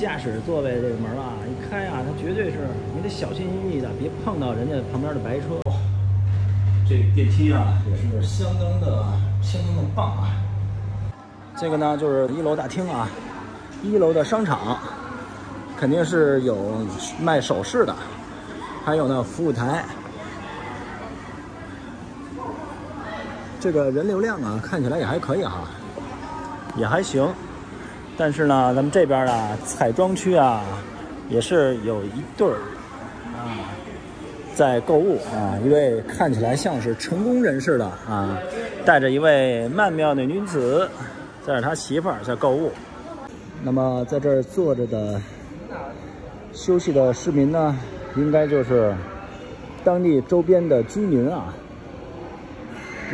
驾驶座位这个门啊，一开啊，它绝对是你得小心翼翼的，别碰到人家旁边的白车。这个电梯啊，也是相当的相当的棒啊。这个呢，就是一楼大厅啊，一楼的商场，肯定是有卖首饰的，还有呢服务台。这个人流量啊，看起来也还可以哈，也还行。但是呢，咱们这边啊，彩妆区啊，也是有一对儿啊，在购物啊，一位看起来像是成功人士的啊，带着一位曼妙的女子，带着他媳妇儿在购物。那么在这儿坐着的休息的市民呢，应该就是当地周边的居民啊，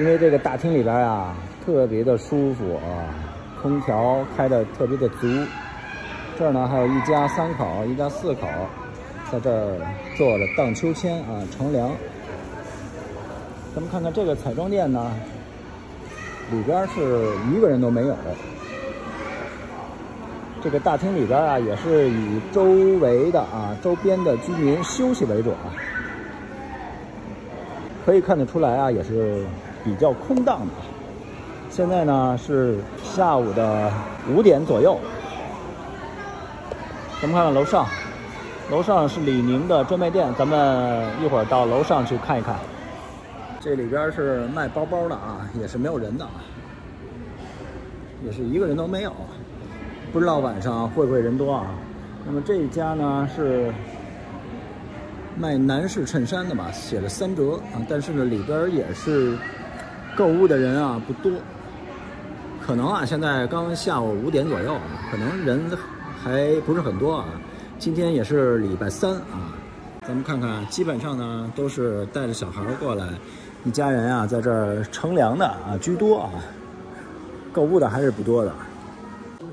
因为这个大厅里边啊，特别的舒服啊。空调开的特别的足，这儿呢还有一家三口、一家四口，在这儿坐着荡秋千啊，乘凉。咱们看看这个彩妆店呢，里边是一个人都没有。这个大厅里边啊，也是以周围的啊周边的居民休息为主啊，可以看得出来啊，也是比较空荡的。现在呢是下午的五点左右，咱们看看楼上，楼上是李宁的专卖店，咱们一会儿到楼上去看一看。这里边是卖包包的啊，也是没有人的，也是一个人都没有，不知道晚上会不会人多啊？那么这一家呢是卖男士衬衫的吧，写了三折啊，但是呢里边也是购物的人啊不多。可能啊，现在刚下午五点左右啊，可能人还不是很多啊。今天也是礼拜三啊，咱们看看，基本上呢都是带着小孩过来，一家人啊在这儿乘凉的啊居多啊，购物的还是不多的。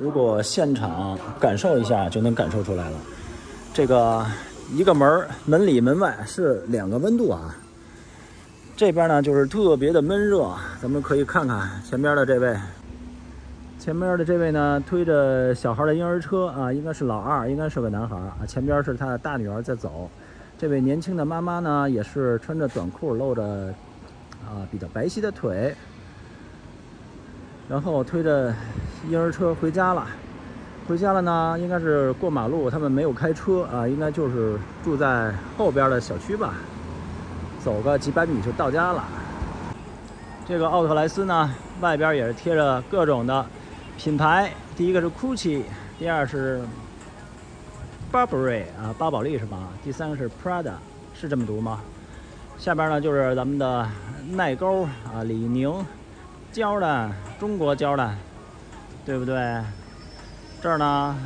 如果现场感受一下，就能感受出来了。这个一个门门里门外是两个温度啊。这边呢就是特别的闷热，咱们可以看看前边的这位。前面的这位呢，推着小孩的婴儿车啊，应该是老二，应该是个男孩啊。前边是他的大女儿在走，这位年轻的妈妈呢，也是穿着短裤，露着啊比较白皙的腿，然后推着婴儿车回家了。回家了呢，应该是过马路，他们没有开车啊，应该就是住在后边的小区吧，走个几百米就到家了。这个奥特莱斯呢，外边也是贴着各种的。品牌，第一个是 GUCCI，第二是 Burberry 啊，巴宝莉是吧？第三个是 Prada，是这么读吗？下边呢就是咱们的耐钩啊，李宁、娇的，中国娇的，对不对？这儿呢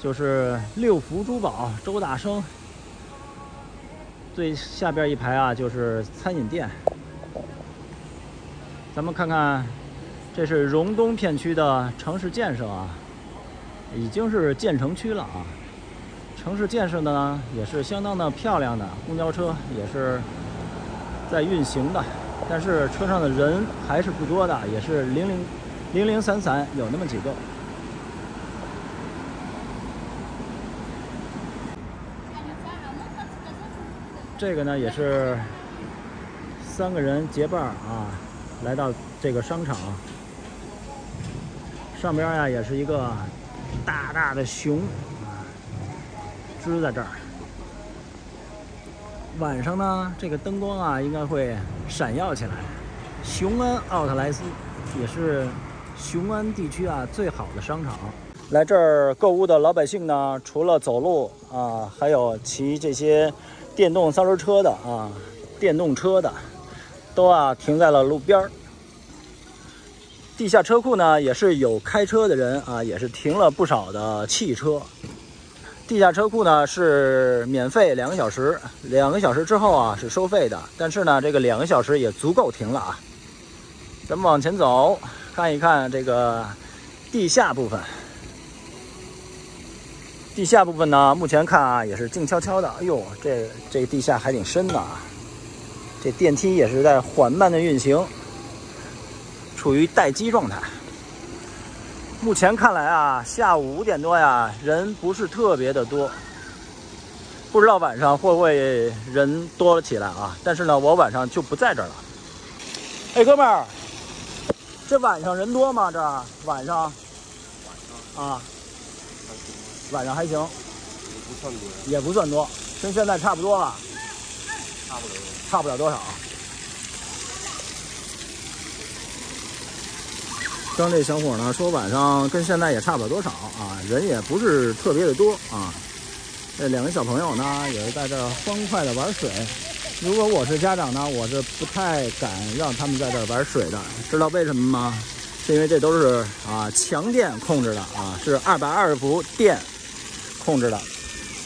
就是六福珠宝，周大生。最下边一排啊就是餐饮店。咱们看看，这是荣东片区的城市建设啊，已经是建成区了啊。城市建设的呢也是相当的漂亮的，公交车也是在运行的，但是车上的人还是不多的，也是零零零零散散有那么几个。这个呢也是三个人结伴啊，来到这个商场，上边呀也是一个大大的熊啊，支在这儿。晚上呢，这个灯光啊应该会闪耀起来。雄安奥特莱斯也是雄安地区啊最好的商场。来这儿购物的老百姓呢，除了走路啊，还有骑这些电动三轮车的啊，电动车的，都啊停在了路边儿。地下车库呢，也是有开车的人啊，也是停了不少的汽车。地下车库呢是免费两个小时，两个小时之后啊是收费的，但是呢这个两个小时也足够停了啊。咱们往前走，看一看这个地下部分。地下部分呢，目前看啊也是静悄悄的。哎呦，这这地下还挺深的啊！这电梯也是在缓慢的运行，处于待机状态。目前看来啊，下午五点多呀，人不是特别的多，不知道晚上会不会人多了起来啊？但是呢，我晚上就不在这儿了。哎，哥们儿，这晚上人多吗？这儿晚上？晚上啊。晚上还行，也不算多，也不算多，跟现在差不多了，差不了。差不了多少。刚这小伙呢说晚上跟现在也差不了多少啊，人也不是特别的多啊。这两个小朋友呢也是在这欢快的玩水。如果我是家长呢，我是不太敢让他们在这玩水的，知道为什么吗？是因为这都是啊强电控制的啊，是二百二十伏电控制的。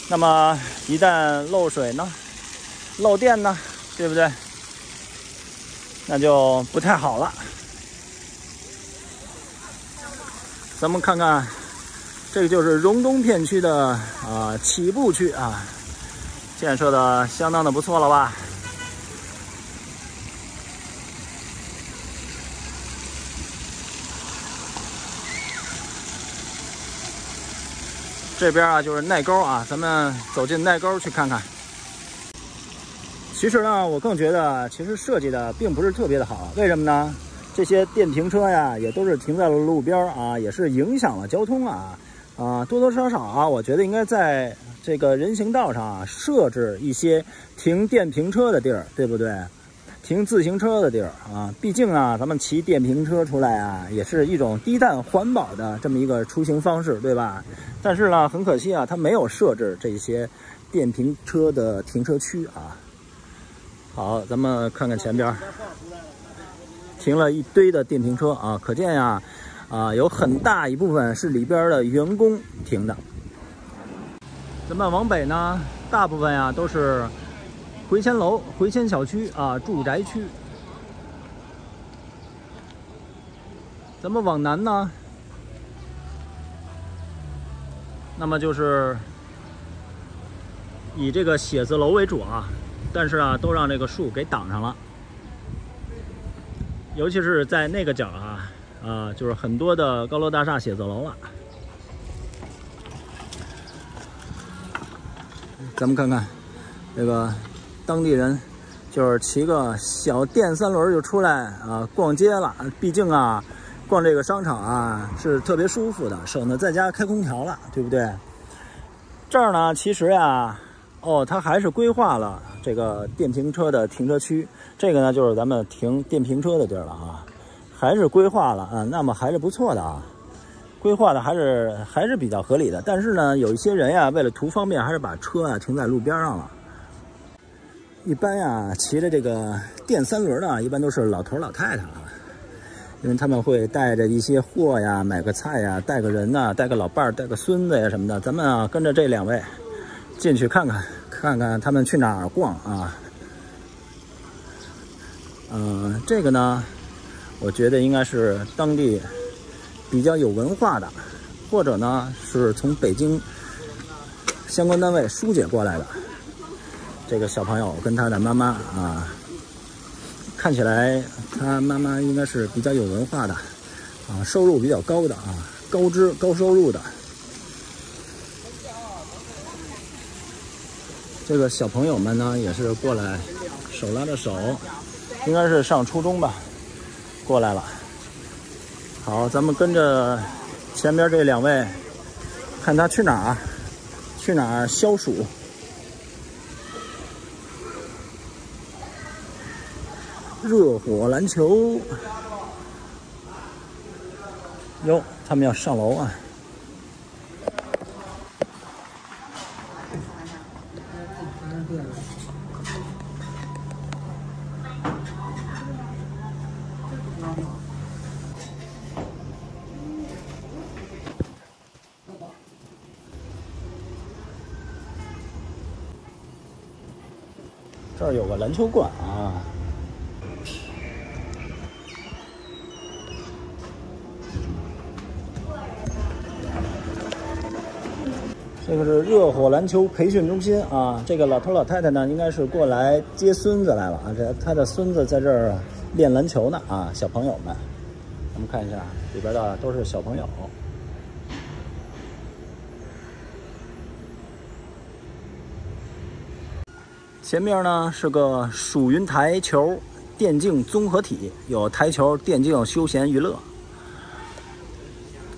那么一旦漏水呢，漏电呢，对不对？那就不太好了。咱们看看，这个就是荣东片区的啊起步区啊，建设的相当的不错了吧？这边啊就是耐沟啊，咱们走进耐沟去看看。其实呢，我更觉得其实设计的并不是特别的好，为什么呢？这些电瓶车呀，也都是停在了路边啊，也是影响了交通啊啊，多多少少啊，我觉得应该在这个人行道上啊设置一些停电瓶车的地儿，对不对？停自行车的地儿啊，毕竟啊，咱们骑电瓶车出来啊，也是一种低碳环保的这么一个出行方式，对吧？但是呢，很可惜啊，它没有设置这些电瓶车的停车区啊。好，咱们看看前边，停了一堆的电瓶车啊，可见呀，啊，有很大一部分是里边的员工停的。咱们往北呢，大部分呀都是。回迁楼、回迁小区啊，住宅区。咱们往南呢，那么就是以这个写字楼为主啊，但是啊，都让这个树给挡上了。尤其是在那个角啊，啊，就是很多的高楼大厦写字楼了。咱们看看这个。当地人就是骑个小电三轮就出来啊逛街了，毕竟啊逛这个商场啊是特别舒服的，省得在家开空调了，对不对？这儿呢，其实呀，哦，它还是规划了这个电瓶车的停车区，这个呢就是咱们停电瓶车的地儿了啊，还是规划了啊，那么还是不错的啊。规划的还是还是比较合理的。但是呢，有一些人呀，为了图方便，还是把车啊停在路边上了。一般呀，骑着这个电三轮的，一般都是老头老太太啊，因为他们会带着一些货呀，买个菜呀，带个人呐、带个老伴儿，带个孙子呀什么的。咱们啊，跟着这两位进去看看，看看他们去哪儿逛啊。嗯、这个呢，我觉得应该是当地比较有文化的，或者呢是从北京相关单位疏解过来的。这个小朋友跟他的妈妈啊，看起来他妈妈应该是比较有文化的啊，收入比较高的啊，高知高收入的。这个小朋友们呢，也是过来手拉着手，应该是上初中吧，过来了。好，咱们跟着前边这两位，看他去哪儿，去哪儿消暑。热火篮球，哟，他们要上楼啊！篮球馆啊。这个是热火篮球培训中心啊，这个老头老太太呢，应该是过来接孙子来了啊。这他的孙子在这儿练篮球呢啊，小朋友们，咱们看一下里边的都是小朋友。前面呢是个蜀云台球电竞综合体，有台球、电竞、休闲娱乐。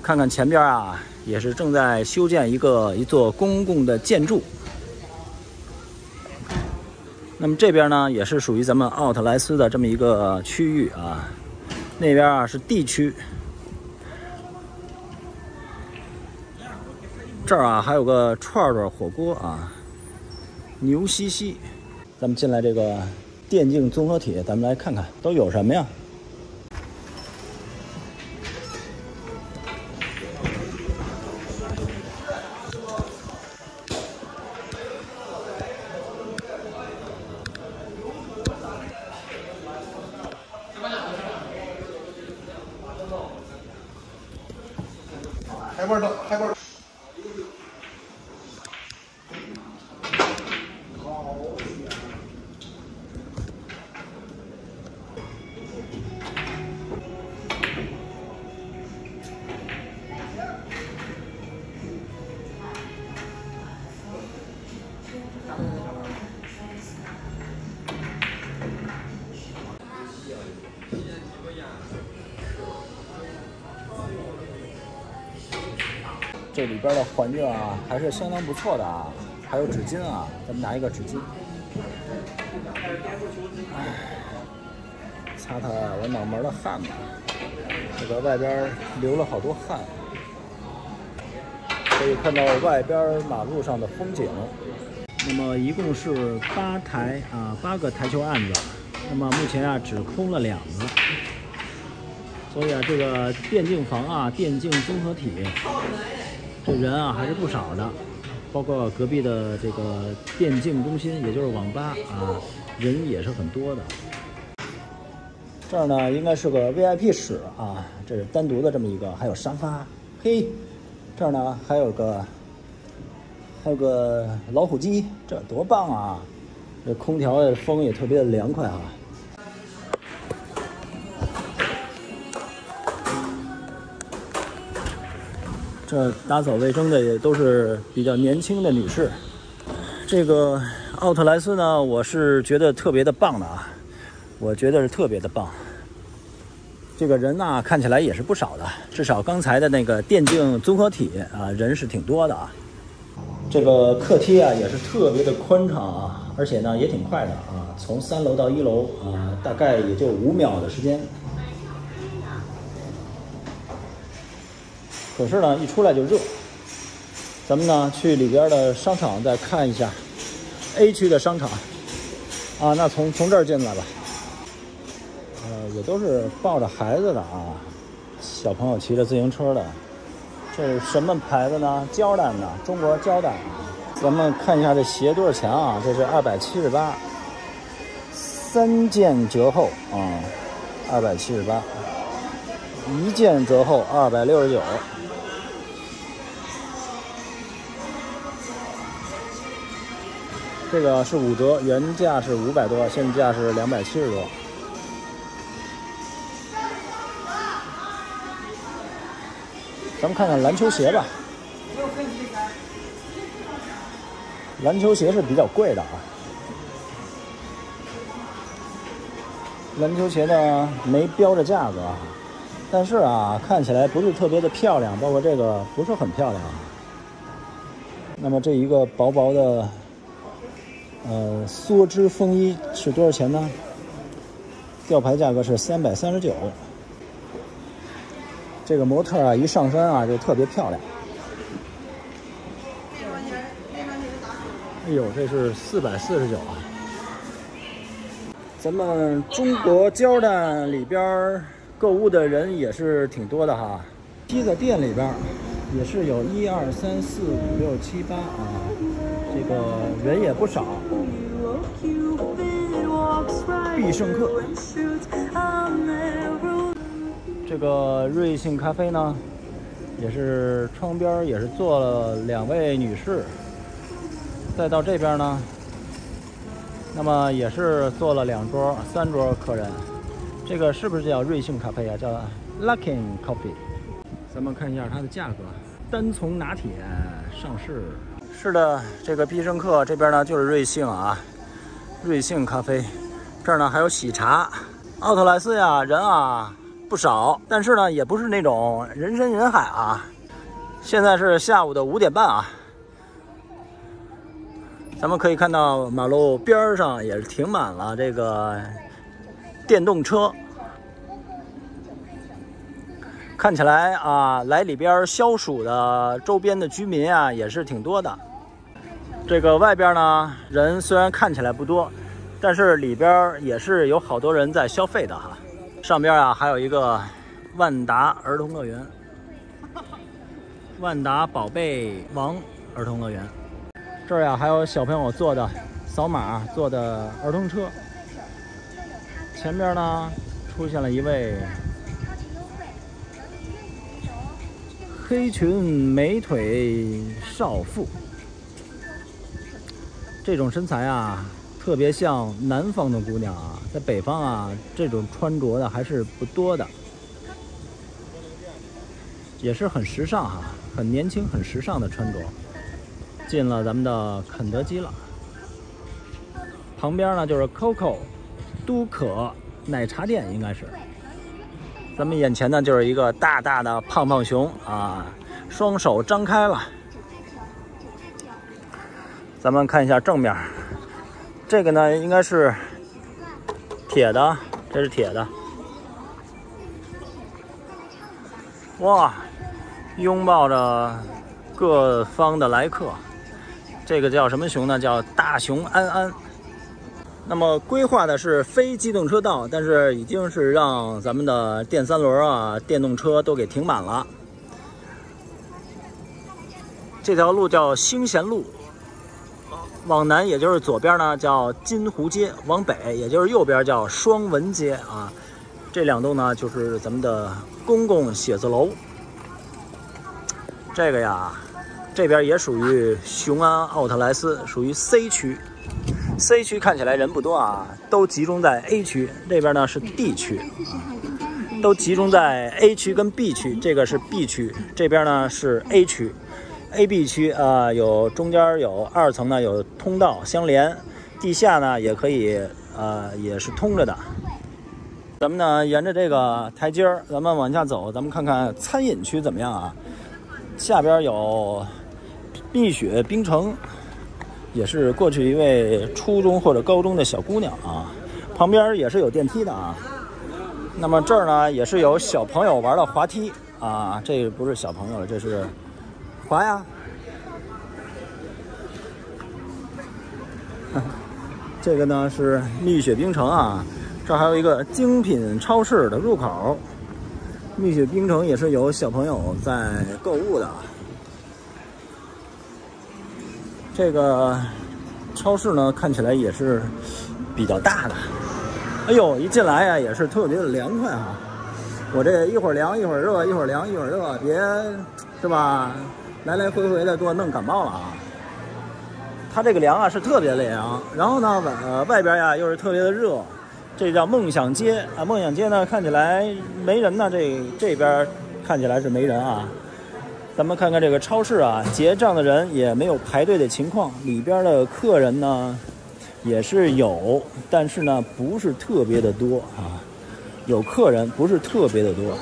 看看前边啊，也是正在修建一个一座公共的建筑。那么这边呢，也是属于咱们奥特莱斯的这么一个区域啊。那边啊是地区，这儿啊还有个串串火锅啊，牛西西。咱们进来这个电竞综合体，咱们来看看都有什么呀？海报到，海报。边的环境啊，还是相当不错的啊。还有纸巾啊，咱们拿一个纸巾，擦擦我脑门的汗吧。这个外边流了好多汗，可以看到外边马路上的风景。那么一共是八台啊，八个台球案子。那么目前啊，只空了两个。所以啊，这个电竞房啊，电竞综合体，这人啊还是不少的，包括隔壁的这个电竞中心，也就是网吧啊，人也是很多的。这儿呢应该是个 VIP 室啊，这是单独的这么一个，还有沙发。嘿，这儿呢还有个还有个老虎机，这多棒啊！这空调的风也特别的凉快啊。这打扫卫生的也都是比较年轻的女士。这个奥特莱斯呢，我是觉得特别的棒的啊，我觉得是特别的棒。这个人呐、看起来也是不少的，至少刚才的那个电竞综合体啊，人是挺多的啊。这个客梯啊也是特别的宽敞啊，而且呢也挺快的啊，从三楼到一楼啊，大概也就五秒的时间。可是呢，一出来就热。咱们呢去里边的商场再看一下 A 区的商场啊，那从从这儿进来吧。呃，也都是抱着孩子的啊，小朋友骑着自行车的。这是什么牌子呢？焦丹的，中国焦丹。咱们看一下这鞋多少钱啊？这是二百七十八，三件折后啊，二百七十八，一件折后二百六十九。这个是五折，原价是五百多，现价是两百七十多。咱们看看篮球鞋吧，篮球鞋是比较贵的啊。篮球鞋呢没标着价格，但是啊看起来不是特别的漂亮，包括这个不是很漂亮。那么这一个薄薄的。呃，梭织风衣是多少钱呢？吊牌价格是三百三十九。这个模特啊，一上身啊就特别漂亮。哎呦，这是四百四十九啊！咱们中国胶蛋里边购物的人也是挺多的哈。披萨店里边也是有一二三四五六七八啊。这个人也不少，必胜客。这个瑞幸咖啡呢，也是窗边也是坐了两位女士。再到这边呢，那么也是坐了两桌、三桌客人。这个是不是叫瑞幸咖啡啊？叫 Luckin Coffee。咱们看一下它的价格，单从拿铁上市。是的，这个必胜客这边呢就是瑞幸啊，瑞幸咖啡，这儿呢还有喜茶，奥特莱斯呀人啊不少，但是呢也不是那种人山人海啊。现在是下午的五点半啊，咱们可以看到马路边上也是停满了这个电动车，看起来啊来里边消暑的周边的居民啊也是挺多的。这个外边呢，人虽然看起来不多，但是里边也是有好多人在消费的哈。上边啊还有一个万达儿童乐园，万达宝贝王儿童乐园。这儿呀还有小朋友坐的扫码坐的儿童车。前边呢出现了一位黑裙美腿少妇。这种身材啊，特别像南方的姑娘啊，在北方啊，这种穿着的还是不多的，也是很时尚哈，很年轻、很时尚的穿着。进了咱们的肯德基了，旁边呢就是 COCO 都可奶茶店，应该是。咱们眼前呢就是一个大大的胖胖熊啊，双手张开了。咱们看一下正面，这个呢应该是铁的，这是铁的。哇，拥抱着各方的来客，这个叫什么熊呢？叫大熊安安。那么规划的是非机动车道，但是已经是让咱们的电三轮啊、电动车都给停满了。这条路叫兴贤路。往南，也就是左边呢，叫金湖街；往北，也就是右边叫双文街啊。这两栋呢，就是咱们的公共写字楼。这个呀，这边也属于雄安奥特莱斯，属于 C 区。C 区看起来人不多啊，都集中在 A 区。这边呢是 D 区，都集中在 A 区跟 B 区。这个是 B 区，这边呢是 A 区。A、B 区啊，有中间有二层呢，有通道相连，地下呢也可以，呃，也是通着的。咱们呢沿着这个台阶儿，咱们往下走，咱们看看餐饮区怎么样啊？下边有蜜雪冰城，也是过去一位初中或者高中的小姑娘啊。旁边也是有电梯的啊。那么这儿呢也是有小朋友玩的滑梯啊，这不是小朋友了，这是滑呀。这个呢是蜜雪冰城啊，这还有一个精品超市的入口。蜜雪冰城也是有小朋友在购物的。这个超市呢看起来也是比较大的。哎呦，一进来呀也是特别的凉快啊！我这一会儿凉一会儿热，一会儿凉一会儿热，别是吧？来来回回的给我弄感冒了啊！它这个凉啊是特别的凉，然后呢外外边呀又是特别的热，这叫梦想街啊。梦想街呢看起来没人呢，这这边看起来是没人啊。咱们看看这个超市啊，结账的人也没有排队的情况，里边的客人呢也是有，但是呢不是特别的多啊。有客人不是特别的多，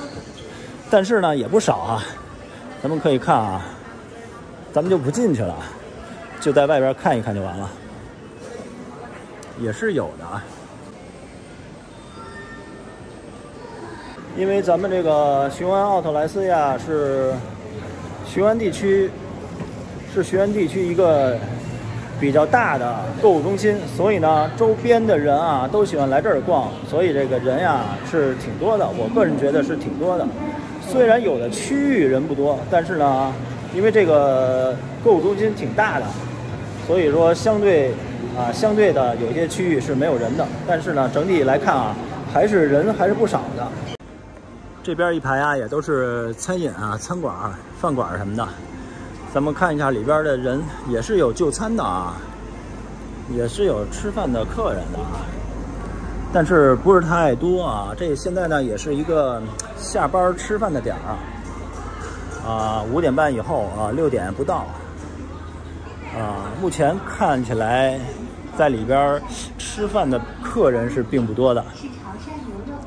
但是呢也不少啊。咱们可以看啊，咱们就不进去了。就在外边看一看就完了，也是有的啊。因为咱们这个雄安奥特莱斯呀，是雄安地区，是雄安地区一个比较大的购物中心，所以呢，周边的人啊都喜欢来这儿逛，所以这个人呀是挺多的。我个人觉得是挺多的，虽然有的区域人不多，但是呢，因为这个购物中心挺大的。所以说，相对啊，相对的有些区域是没有人的，但是呢，整体来看啊，还是人还是不少的。这边一排啊，也都是餐饮啊、餐馆、饭馆什么的。咱们看一下里边的人，也是有就餐的啊，也是有吃饭的客人的啊，但是不是太多啊。这现在呢，也是一个下班吃饭的点儿啊，五点半以后啊，六点不到。啊，目前看起来，在里边吃饭的客人是并不多的。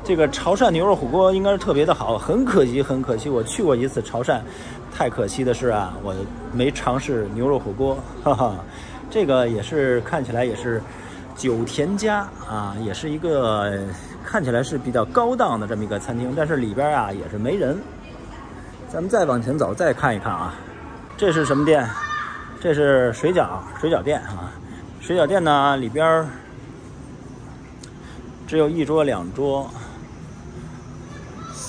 这个潮汕牛肉火锅应该是特别的好，很可惜，很可惜，我去过一次潮汕，太可惜的是啊，我没尝试牛肉火锅，哈哈。这个也是看起来也是九田家啊，也是一个看起来是比较高档的这么一个餐厅，但是里边啊也是没人。咱们再往前走，再看一看啊，这是什么店？这是水饺水饺店啊，水饺店呢里边只有一桌、两桌、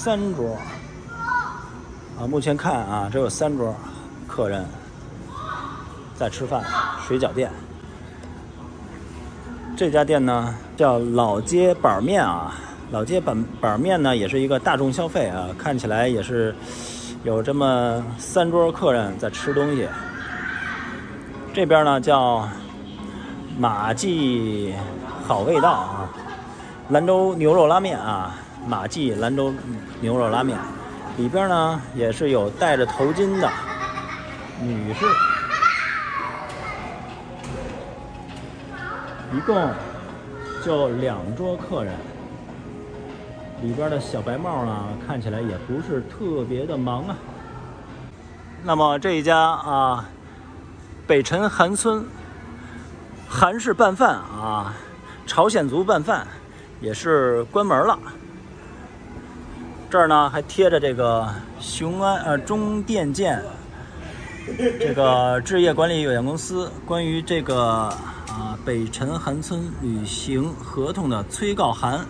三桌啊。目前看啊，只有三桌客人在吃饭。水饺店这家店呢叫老街板面啊，老街板板面呢也是一个大众消费啊，看起来也是有这么三桌客人在吃东西。这边呢叫马记好味道啊，兰州牛肉拉面啊，马记兰州牛肉拉面，里边呢也是有戴着头巾的女士，一共就两桌客人，里边的小白帽呢看起来也不是特别的忙啊。那么这一家啊。北辰韩村韩式拌饭啊，朝鲜族拌饭也是关门了。这儿呢还贴着这个雄安呃中电建这个置业管理有限公司关于这个啊北辰韩村履行合同的催告函，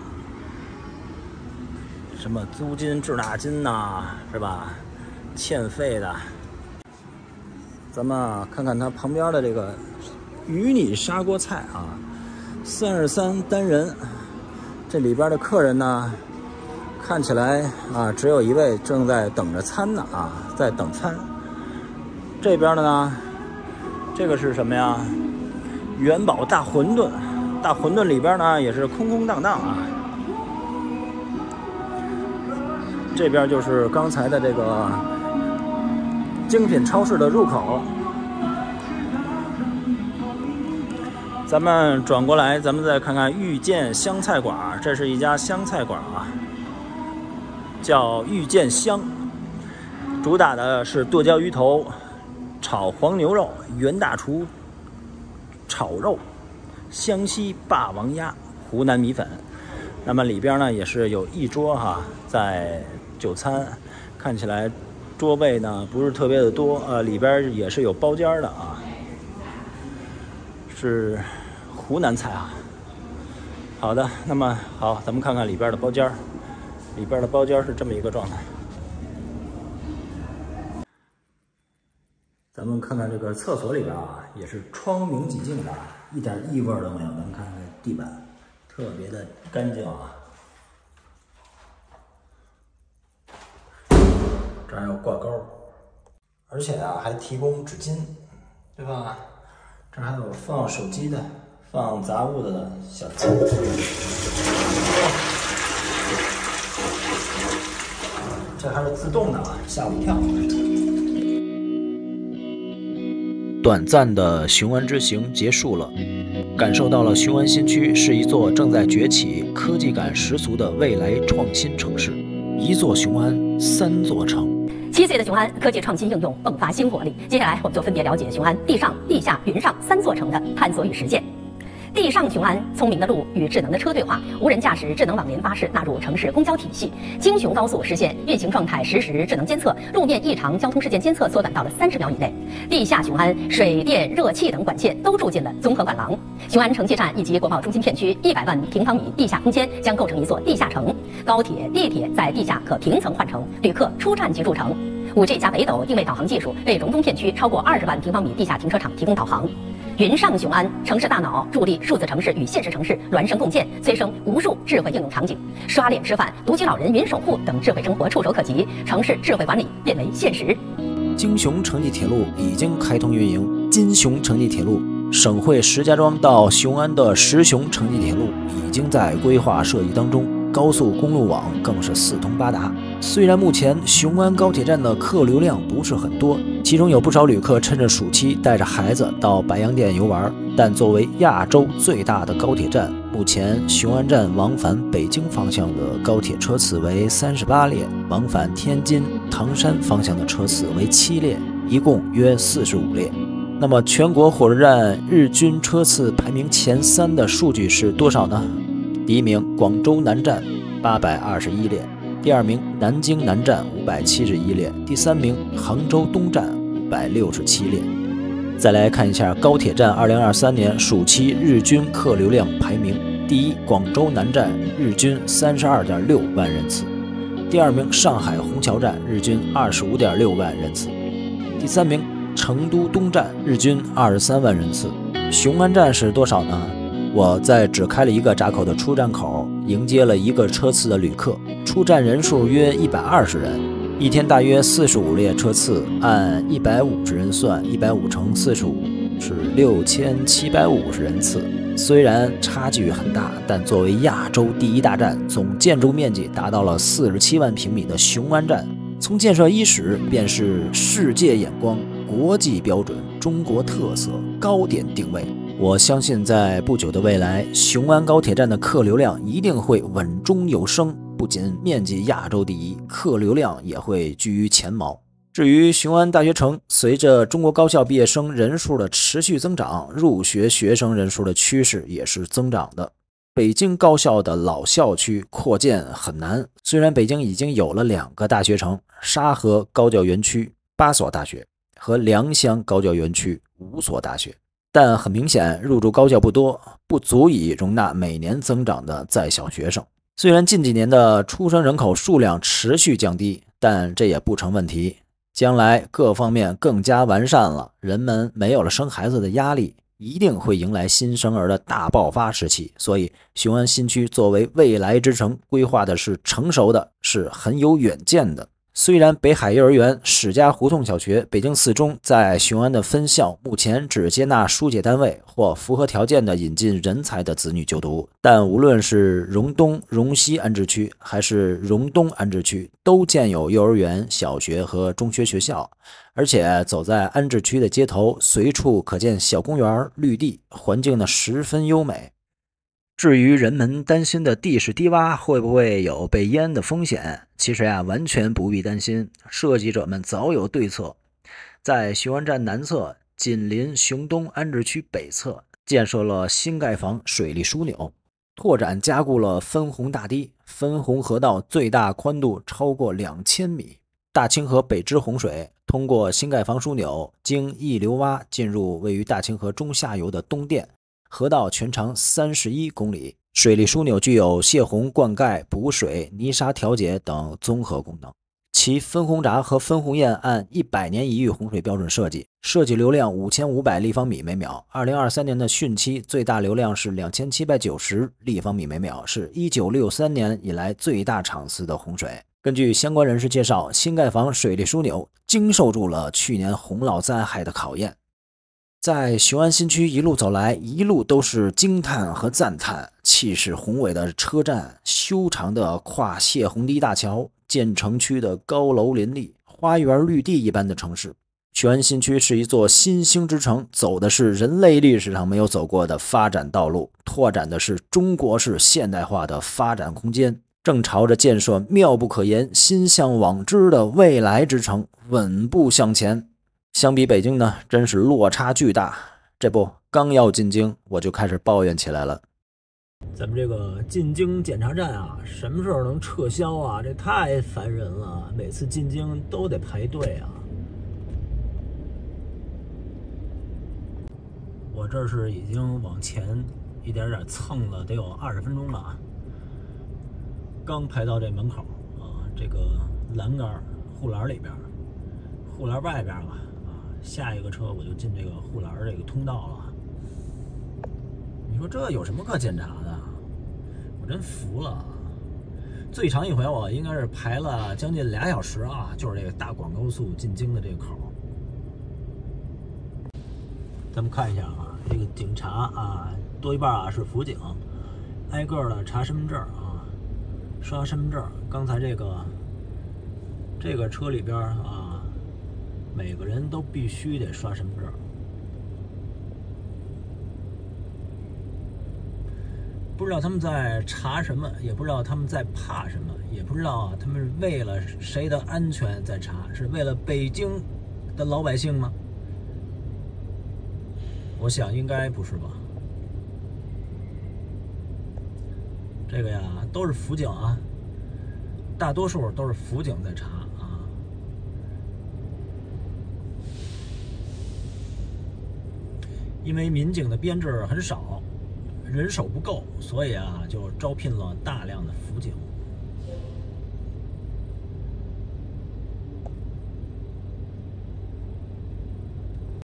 什么租金滞纳金呐，是吧？欠费的。咱们啊，看看它旁边的这个鱼你砂锅菜啊，三十三单人，这里边的客人呢，看起来啊，只有一位正在等着餐呢啊，在等餐。这边的呢，这个是什么呀？元宝大馄饨，大馄饨里边呢也是空空荡荡啊。这边就是刚才的这个。精品超市的入口，咱们转过来，咱们再看看遇见湘菜馆。这是一家湘菜馆啊，叫遇见香，主打的是剁椒鱼头、炒黄牛肉、袁大厨炒肉、湘西霸王鸭、湖南米粉。那么里边呢也是有一桌哈，在就餐。看起来桌位呢不是特别的多，呃，里边也是有包间的啊，是湖南菜啊。好的，那么好，咱们看看里边的包间里边的包间是这么一个状态。咱们看看这个厕所里边啊，也是窗明几净的，一点异味都没有。咱们看看地板，特别的干净啊。这还有挂钩，而且啊还提供纸巾，对吧？这还有放手机的、放杂物的小抽屉槽。这还是自动的啊，吓我一跳。短暂的雄安之行结束了，感受到了雄安新区是一座正在崛起、科技感十足的未来创新城市。一座雄安，三座城。七岁的雄安，科技创新应用迸发新活力。接下来，我们就分别了解雄安地上、地下、云上三座城的探索与实践。地上雄安，聪明的路与智能的车对话，无人驾驶智能网联巴士纳入城市公交体系，京雄高速实现运行状态实时智能监测，路面异常交通事件监测缩短到了三十秒以内。地下雄安，水电热气等管线都住进了综合管廊。雄安城际站以及国贸中心片区一百万平方米地下空间将构成一座地下城，高铁、地铁在地下可平层换乘，旅客出站即入城。五 G 加北斗定位导航技术为荣东片区超过二十万平方米地下停车场提供导航。云上雄安城市大脑助力数字城市与现实城市孪生共建，催生无数智慧应用场景，刷脸吃饭、独居老人云守护等智慧生活触手可及，城市智慧管理变为现实。京雄城际铁路已经开通运营，金雄城际铁路、省会石家庄到雄安的石雄城际铁路已经在规划设计当中。高速公路网更是四通八达。虽然目前雄安高铁站的客流量不是很多，其中有不少旅客趁着暑期带着孩子到白洋淀游玩，但作为亚洲最大的高铁站，目前雄安站往返北京方向的高铁车次为三十八列，往返天津、唐山方向的车次为七列，一共约四十五列。那么全国火车站日均车次排名前三的数据是多少呢？第一名广州南站八百二十一列，第二名南京南站五百七十一列，第三名杭州东站五百六十七列。再来看一下高铁站二零二三年暑期日均客流量排名：第一，广州南站日均三十二点六万人次；第二名上海虹桥站日均二十五点六万人次；第三名成都东站日均二十三万人次。雄安站是多少呢？我在只开了一个闸口的出站口迎接了一个车次的旅客，出站人数约一百二十人，一天大约四十五列车次，按一百五十人算，一百五乘四十五是六千七百五十人次。虽然差距很大，但作为亚洲第一大站，总建筑面积达到了四十七万平米的雄安站，从建设伊始便是世界眼光、国际标准、中国特色、高点定位。我相信，在不久的未来，雄安高铁站的客流量一定会稳中有升。不仅面积亚洲第一，客流量也会居于前茅。至于雄安大学城，随着中国高校毕业生人数的持续增长，入学学生人数的趋势也是增长的。北京高校的老校区扩建很难，虽然北京已经有了两个大学城：沙河高教园区八所大学和良乡高教园区五所大学。但很明显，入住高校不多，不足以容纳每年增长的在校学生。虽然近几年的出生人口数量持续降低，但这也不成问题。将来各方面更加完善了，人们没有了生孩子的压力，一定会迎来新生儿的大爆发时期。所以，雄安新区作为未来之城，规划的是成熟的，是很有远见的。虽然北海幼儿园、史家胡同小学、北京四中在雄安的分校目前只接纳疏解单位或符合条件的引进人才的子女就读，但无论是荣东、荣西安置区还是荣东安置区，都建有幼儿园、小学和中学学校，而且走在安置区的街头，随处可见小公园、绿地，环境呢十分优美。至于人们担心的地势低洼会不会有被淹的风险，其实呀，完全不必担心。设计者们早有对策，在雄安站南侧，紧邻雄东安置区北侧，建设了新盖房水利枢纽，拓展加固了分洪大堤，分洪河道最大宽度超过两千米，大清河北支洪水通过新盖房枢纽，经溢流洼进入位于大清河中下游的东店，河道全长三十一公里。水利枢纽具有泄洪、灌溉、补水、泥沙调节等综合功能。其分洪闸和分洪堰按一百年一遇洪水标准设计，设计流量五千五百立方米每秒。二零二三年的汛期最大流量是两千七百九十立方米每秒，是一九六三年以来最大场次的洪水。根据相关人士介绍，新盖房水利枢纽经受住了去年洪涝灾害的考验。在雄安新区一路走来，一路都是惊叹和赞叹，气势宏伟的车站，修长的跨泄洪堤大桥。建成区的高楼林立、花园绿地一般的城市，雄安新区是一座新兴之城，走的是人类历史上没有走过的发展道路，拓展的是中国式现代化的发展空间，正朝着建设妙不可言、心向往之的未来之城稳步向前。相比北京呢，真是落差巨大。这不，刚要进京，我就开始抱怨起来了。咱们这个进京检查站啊，什么时候能撤销啊？这太烦人了，每次进京都得排队啊。我这是已经往前一点点蹭了，得有二十分钟了啊。刚排到这门口啊，这个栏杆护栏里边，护栏外边了啊，下一个车我就进这个护栏这个通道了。你说这有什么可检查的？我真服了。最长一回我应该是排了将近俩小时啊，就是这个大广高速进京的这个口。咱们看一下啊，这个警察啊，多一半啊是辅警，挨个的查身份证啊，刷身份证。刚才这个这个车里边啊，每个人都必须得刷身份证。不知道他们在查什么，也不知道他们在怕什么，也不知道啊，他们是为了谁的安全在查，是为了北京的老百姓吗？我想应该不是吧。这个呀，都是辅警啊，大多数都是辅警在查因为民警的编制很少。人手不够，所以啊，就招聘了大量的辅警。